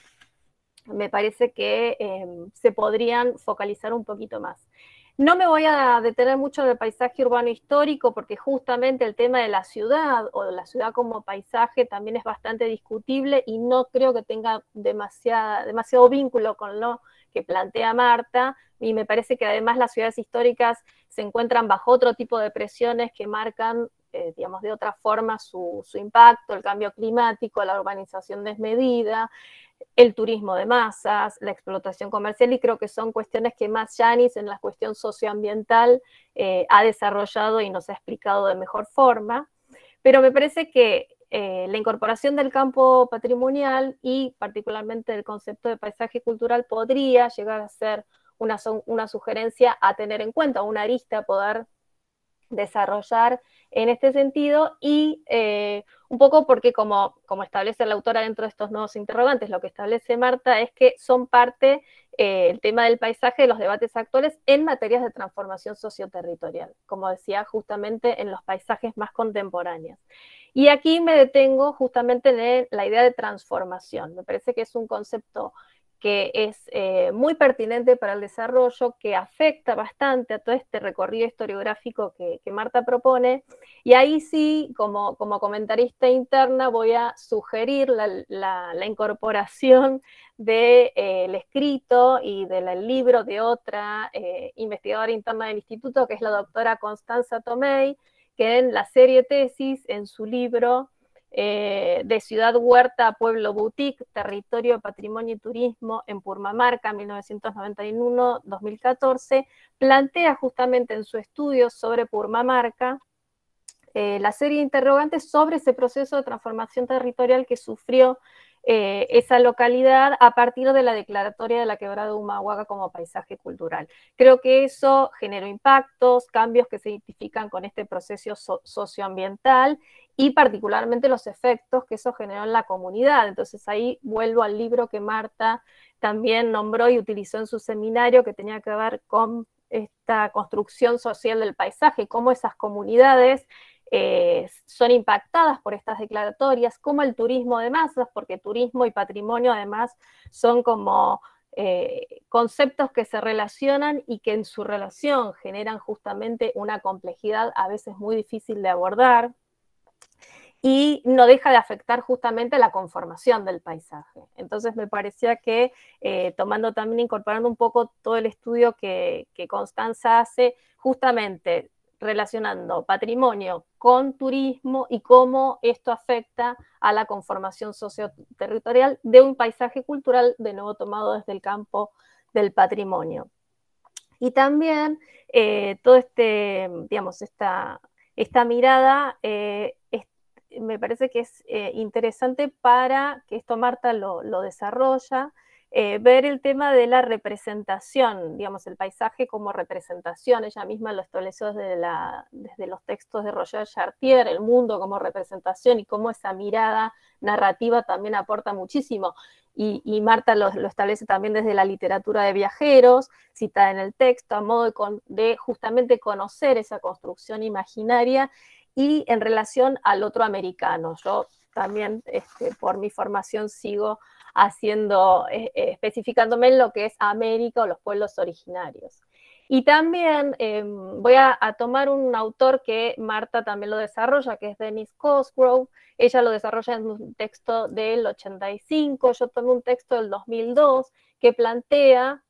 Speaker 4: me parece que em, se podrían focalizar un poquito más. No me voy a detener mucho en el paisaje urbano histórico porque justamente el tema de la ciudad o de la ciudad como paisaje también es bastante discutible y no creo que tenga demasiado vínculo con lo que plantea Marta y me parece que además las ciudades históricas se encuentran bajo otro tipo de presiones que marcan, eh, digamos, de otra forma su, su impacto, el cambio climático, la urbanización desmedida, el turismo de masas, la explotación comercial, y creo que son cuestiones que más Yanis en la cuestión socioambiental eh, ha desarrollado y nos ha explicado de mejor forma. Pero me parece que eh, la incorporación del campo patrimonial y particularmente del concepto de paisaje cultural podría llegar a ser una, una sugerencia a tener en cuenta, una arista a poder desarrollar en este sentido y eh, un poco porque como, como establece la autora dentro de estos nuevos interrogantes, lo que establece Marta es que son parte eh, el tema del paisaje de los debates actuales en materias de transformación socioterritorial, como decía justamente en los paisajes más contemporáneos. Y aquí me detengo justamente en la idea de transformación. Me parece que es un concepto que es eh, muy pertinente para el desarrollo, que afecta bastante a todo este recorrido historiográfico que, Marta propone. Y ahí sí, como, como comentarista interna, voy a sugerir la, incorporación del de, eh, escrito y del libro de otra eh, investigadora interna del instituto, que es la doctora Constanza Tomei, que en la serie tesis, en su libro, eh, de Ciudad Huerta a Pueblo Boutique, Territorio, Patrimonio y Turismo en Purmamarca, 1991-2014, plantea justamente en su estudio sobre Purmamarca eh, la serie de interrogantes sobre ese proceso de transformación territorial que sufrió eh, esa localidad a partir de la declaratoria de la quebrada de Humahuaca como paisaje cultural. Creo que eso generó impactos, cambios que se identifican con este proceso socioambiental y particularmente los efectos que eso generó en la comunidad. Entonces ahí vuelvo al libro que Marta también nombró y utilizó en su seminario que tenía que ver con esta construcción social del paisaje, cómo esas comunidades eh, son impactadas por estas declaratorias, como el turismo de masas, porque turismo y patrimonio además son como eh, conceptos que se relacionan y que en su relación generan justamente una complejidad a veces muy difícil de abordar y no deja de afectar justamente la conformación del paisaje. Entonces me parecía que eh, tomando también, incorporando un poco todo el estudio que, Constanza hace, justamente relacionando patrimonio con turismo y cómo esto afecta a la conformación socioterritorial de un paisaje cultural de nuevo tomado desde el campo del patrimonio. Y también eh, todo este, digamos, esta, esta mirada eh, me parece que es eh, interesante para que esto Marta lo, desarrolla, eh, ver el tema de la representación, digamos, el paisaje como representación. Ella misma lo estableció desde, la, desde los textos de Roger Chartier, el mundo como representación y cómo esa mirada narrativa también aporta muchísimo. Y, Marta lo, establece también desde la literatura de viajeros, citada en el texto, a modo de justamente conocer esa construcción imaginaria y en relación al otro americano. Yo también este, por mi formación sigo haciendo, eh, eh, especificándome en lo que es América o los pueblos originarios. Y también em, voy a, tomar un autor que Marta también lo desarrolla, que es Denise Cosgrove. Ella lo desarrolla en un texto del 85, yo tomé un texto del 2002 que plantea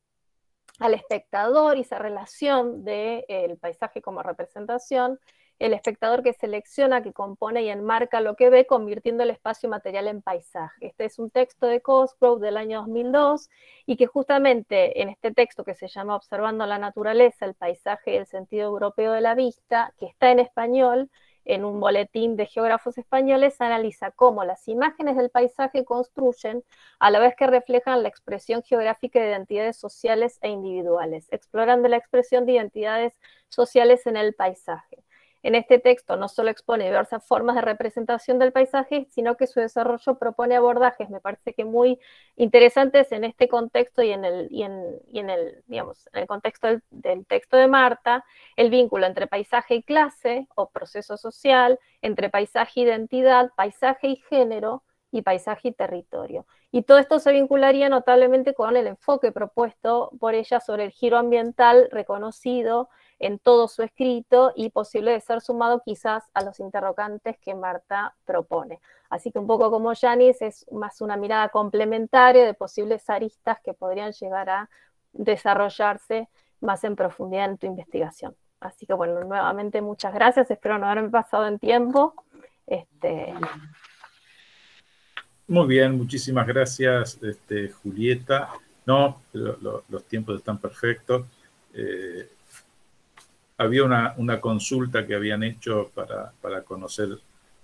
Speaker 4: al espectador y esa relación del paisaje como representación el espectador que selecciona, que compone y enmarca lo que ve, convirtiendo el espacio material en paisaje. Este es un texto de Cosgrove del año 2002 y que justamente en este texto que se llama Observando la naturaleza, el paisaje y el sentido europeo de la vista, que está en español, en un boletín de geógrafos españoles, analiza cómo las imágenes del paisaje construyen a la vez que reflejan la expresión geográfica de identidades sociales e individuales, explorando la expresión de identidades sociales en el paisaje. En este texto no solo expone diversas formas de representación del paisaje, sino que su desarrollo propone abordajes, me parece que muy interesantes en este contexto y en el, en, el, digamos, en el contexto del, texto de Marta, el vínculo entre paisaje y clase o proceso social, entre paisaje e identidad, paisaje y género, y paisaje y territorio. Y todo esto se vincularía notablemente con el enfoque propuesto por ella sobre el giro ambiental reconocido en todo su escrito y posible de ser sumado quizás a los interrogantes que Marta propone. Así que un poco como Janis es más una mirada complementaria de posibles aristas que podrían llegar a desarrollarse más en profundidad en tu investigación. Así que bueno, nuevamente muchas gracias, espero no haberme pasado en tiempo. Este...
Speaker 1: Muy bien, muchísimas gracias, este, Julieta. No, los tiempos están perfectos. Eh, había una, consulta que habían hecho para, conocer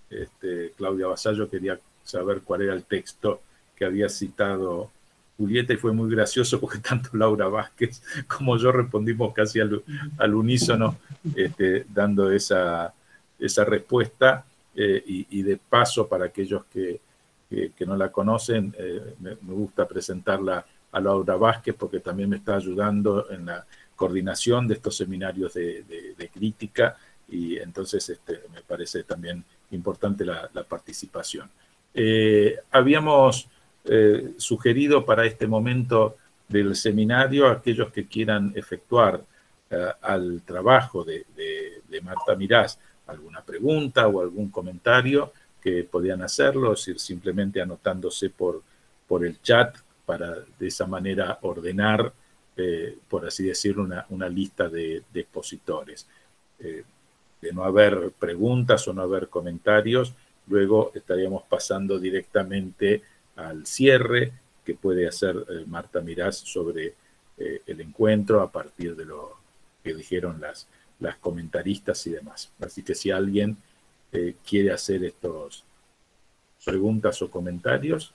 Speaker 1: este, Claudia Basallo, quería saber cuál era el texto que había citado Julieta y fue muy gracioso porque tanto Laura Vázquez como yo respondimos casi al, unísono este, dando esa, esa respuesta eh, y, de paso para aquellos que, no la conocen, eh, me, me gusta presentarla a Laura Vázquez porque también me está ayudando en la coordinación de estos seminarios de, crítica y entonces este, me parece también importante la, participación. Eh, habíamos eh, sugerido para este momento del seminario aquellos que quieran efectuar eh, al trabajo de, Marta Mirás alguna pregunta o algún comentario que podían hacerlo, es decir, simplemente anotándose por, por el chat para de esa manera ordenar eh, por así decirlo, una, lista de, expositores. Eh, de no haber preguntas o no haber comentarios, luego estaríamos pasando directamente al cierre que puede hacer eh, Marta Mirás sobre el encuentro a partir de lo que dijeron las, las comentaristas y demás. Así que si alguien quiere hacer estos preguntas o comentarios,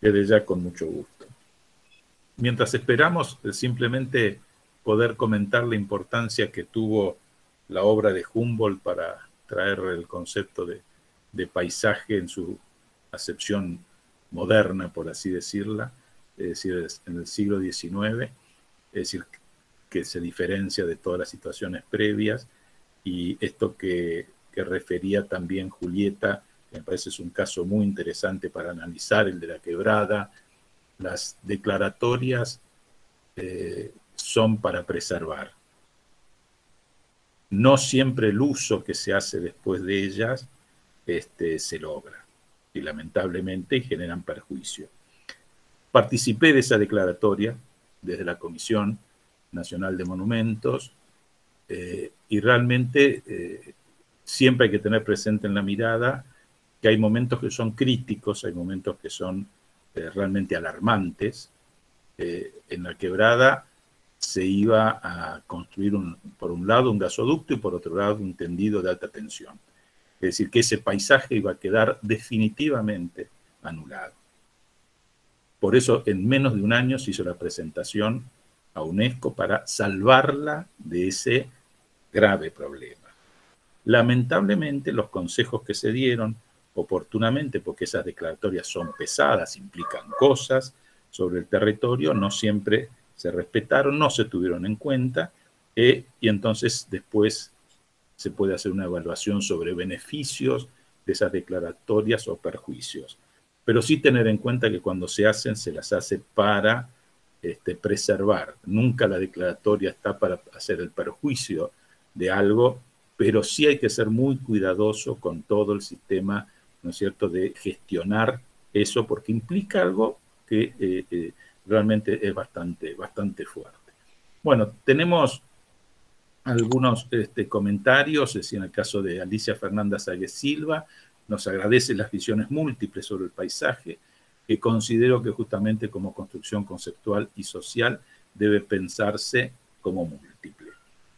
Speaker 1: desde ya con mucho gusto mientras esperamos eh, simplemente poder comentar la importancia que tuvo la obra de Humboldt para traer el concepto de, paisaje en su acepción moderna, por así decirla, es decir, en el siglo XIX, es decir, que se diferencia de todas las situaciones previas, y esto que, refería también Julieta, me parece es un caso muy interesante para analizar, el de la quebrada, las declaratorias eh, son para preservar. No siempre el uso que se hace después de ellas este, se logra y lamentablemente generan perjuicio. Participé de esa declaratoria desde la Comisión Nacional de Monumentos eh, y realmente eh, siempre hay que tener presente en la mirada que hay momentos que son críticos, hay momentos que son eh, realmente alarmantes. Eh, en la quebrada se iba a construir, por un lado, un gasoducto y por otro lado, un tendido de alta tensión. Es decir, que ese paisaje iba a quedar definitivamente anulado. Por eso, en menos de un año se hizo la presentación a UNESCO para salvarla de ese grave problema. Lamentablemente, los consejos que se dieron oportunamente, porque esas declaratorias son pesadas, implican cosas sobre el territorio, no siempre se respetaron, no se tuvieron en cuenta, eh, y entonces después se puede hacer una evaluación sobre beneficios de esas declaratorias o perjuicios. Pero sí tener en cuenta que cuando se hacen, se las hace para este, preservar. Nunca la declaratoria está para hacer el perjuicio de algo, pero sí hay que ser muy cuidadoso con todo el sistema ¿no es cierto?, de gestionar eso, porque implica algo que eh, eh, realmente es bastante, bastante fuerte. Bueno, tenemos algunos este, comentarios, es decir, en el caso de Alicia Fernanda Ságuez Silva, nos agradece las visiones múltiples sobre el paisaje, que considero que justamente como construcción conceptual y social debe pensarse como múltiple.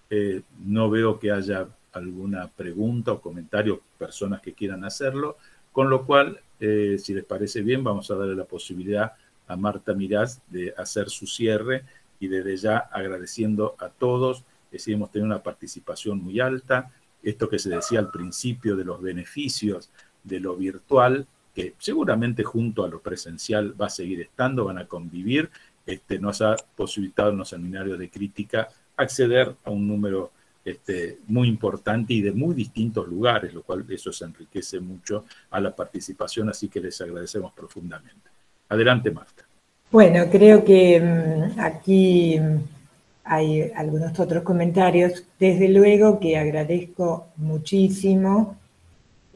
Speaker 1: Eh, no veo que haya alguna pregunta o comentario, personas que quieran hacerlo, con lo cual, eh, si les parece bien, vamos a darle la posibilidad a Marta Mirás de hacer su cierre y desde ya agradeciendo a todos, que hemos tenido una participación muy alta, esto que se decía al principio de los beneficios de lo virtual, que seguramente junto a lo presencial va a seguir estando, van a convivir, este, nos ha posibilitado en los seminarios de crítica acceder a un número este, muy importante y de muy distintos lugares, lo cual eso se enriquece mucho a la participación, así que les agradecemos profundamente. Adelante, Marta.
Speaker 2: Bueno, creo que mm, aquí mm, hay algunos otros comentarios. Desde luego que agradezco muchísimo,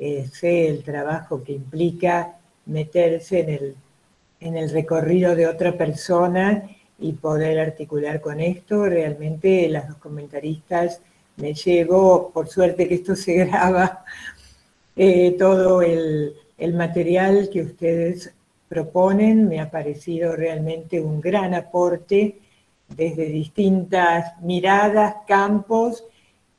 Speaker 2: eh, sé el trabajo que implica meterse en el, en el recorrido de otra persona y poder articular con esto. Realmente las dos comentaristas me llevo, por suerte que esto se graba, eh, todo el, el material que ustedes proponen. Me ha parecido realmente un gran aporte desde distintas miradas, campos,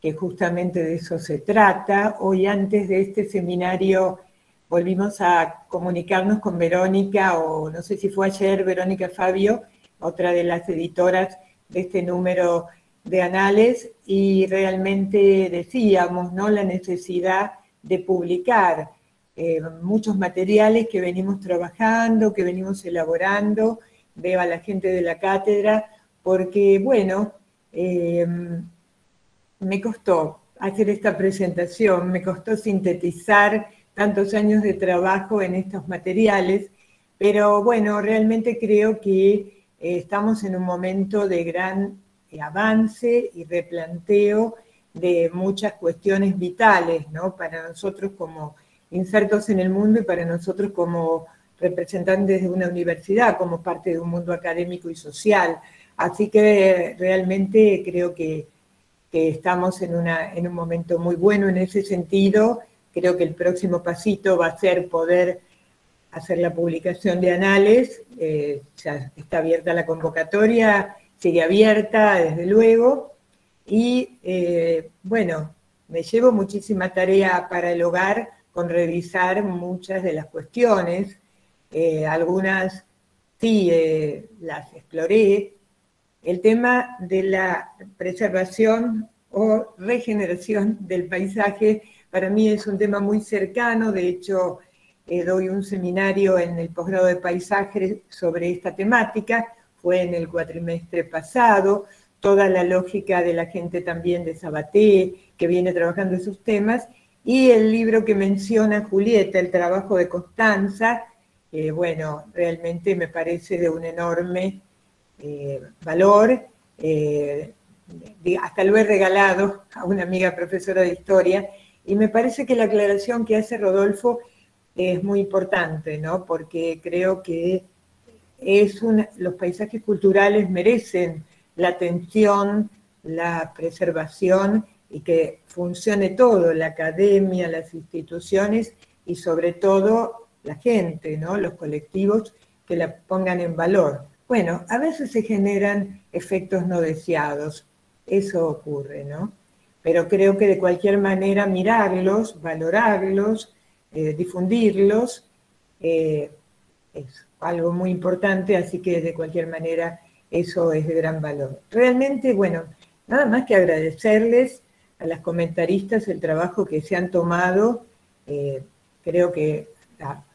Speaker 2: que justamente de eso se trata. Hoy antes de este seminario volvimos a comunicarnos con Verónica, o no sé si fue ayer Verónica Fabio, otra de las editoras de este número de anales, y realmente decíamos ¿no? la necesidad de publicar eh, muchos materiales que venimos trabajando, que venimos elaborando, veo a la gente de la cátedra, porque bueno, eh, me costó hacer esta presentación, me costó sintetizar tantos años de trabajo en estos materiales, pero bueno, realmente creo que eh, estamos en un momento de gran avance y replanteo de muchas cuestiones vitales, ¿no? Para nosotros como insertos en el mundo y para nosotros como representantes de una universidad, como parte de un mundo académico y social. Así que realmente creo que, estamos en, una, en un momento muy bueno en ese sentido. Creo que el próximo pasito va a ser poder hacer la publicación de anales, eh, ya está abierta la convocatoria, sigue abierta desde luego, y eh, bueno, me llevo muchísima tarea para el hogar con revisar muchas de las cuestiones, eh, algunas sí las exploré, el tema de la preservación o regeneración del paisaje para mí es un tema muy cercano, de hecho eh, doy un seminario en el posgrado de paisaje sobre esta temática, fue en el cuatrimestre pasado, toda la lógica de la gente también de Sabaté, que viene trabajando esos temas, y el libro que menciona Julieta, El trabajo de Constanza, bueno, realmente me parece de un enorme eh, valor. Eh, hasta lo he regalado a una amiga profesora de historia, y me parece que la aclaración que hace Rodolfo es muy importante, ¿no? Porque creo que es los paisajes culturales merecen la atención, la preservación y que funcione todo, la academia, las instituciones y sobre todo la gente, ¿no? Los colectivos que la pongan en valor. Bueno, a veces se generan efectos no deseados, eso ocurre, ¿no? Pero creo que de cualquier manera mirarlos, valorarlos, eh, difundirlos, eh, es algo muy importante, así que de cualquier manera eso es de gran valor. Realmente, bueno, nada más que agradecerles a las comentaristas el trabajo que se han tomado. Eh, creo que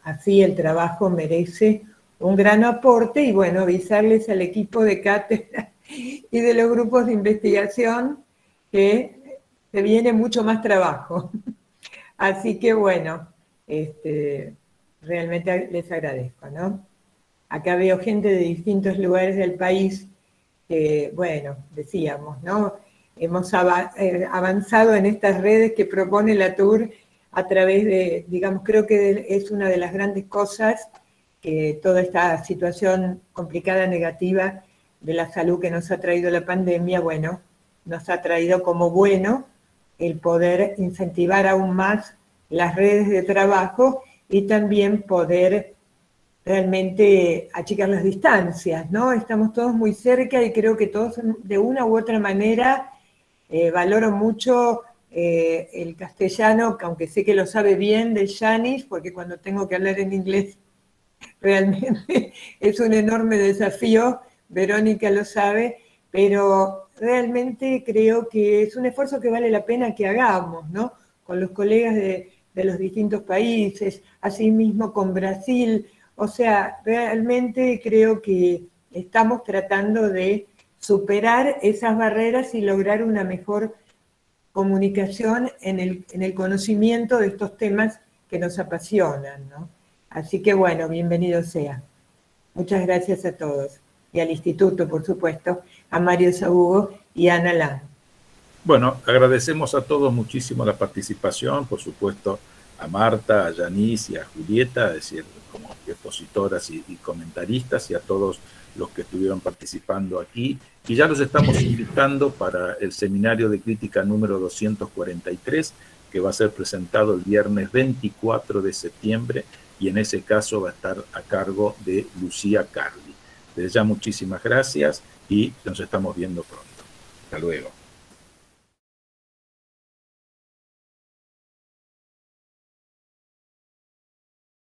Speaker 2: así el trabajo merece un gran aporte y bueno, avisarles al equipo de cátedra y de los grupos de investigación que se viene mucho más trabajo. Así que bueno, este, realmente les agradezco, ¿no? Acá veo gente de distintos lugares del país que, bueno, decíamos, ¿no? Hemos eh, avanzado en estas redes que propone la TUR a través de, digamos, creo que es una de las grandes cosas que toda esta situación complicada, negativa de la salud que nos ha traído la pandemia, bueno, nos ha traído como bueno el poder incentivar aún más las redes de trabajo y también poder realmente achicar las distancias, ¿no? Estamos todos muy cerca y creo que todos de una u otra manera eh, valoro mucho eh, el castellano, aunque sé que lo sabe bien, de Janis, porque cuando tengo que hablar en inglés realmente es un enorme desafío, Verónica lo sabe, pero realmente creo que es un esfuerzo que vale la pena que hagamos, ¿no? Con los colegas de, de los distintos países, asimismo con Brasil, o sea, realmente creo que estamos tratando de superar esas barreras y lograr una mejor comunicación en el, conocimiento de estos temas que nos apasionan. ¿no? Así que bueno, bienvenido sea. Muchas gracias a todos. Y al instituto, por supuesto, a Mario Sabugo y a Ana Lan.
Speaker 1: Bueno, agradecemos a todos muchísimo la participación, por supuesto a Marta, a Yanis y a Julieta, es decir, como expositoras y comentaristas, y a todos los que estuvieron participando aquí. Y ya los estamos invitando para el seminario de crítica número 243, que va a ser presentado el viernes 24 de septiembre, y en ese caso va a estar a cargo de Lucía Carli. Desde ya muchísimas gracias y nos estamos viendo pronto. Hasta luego.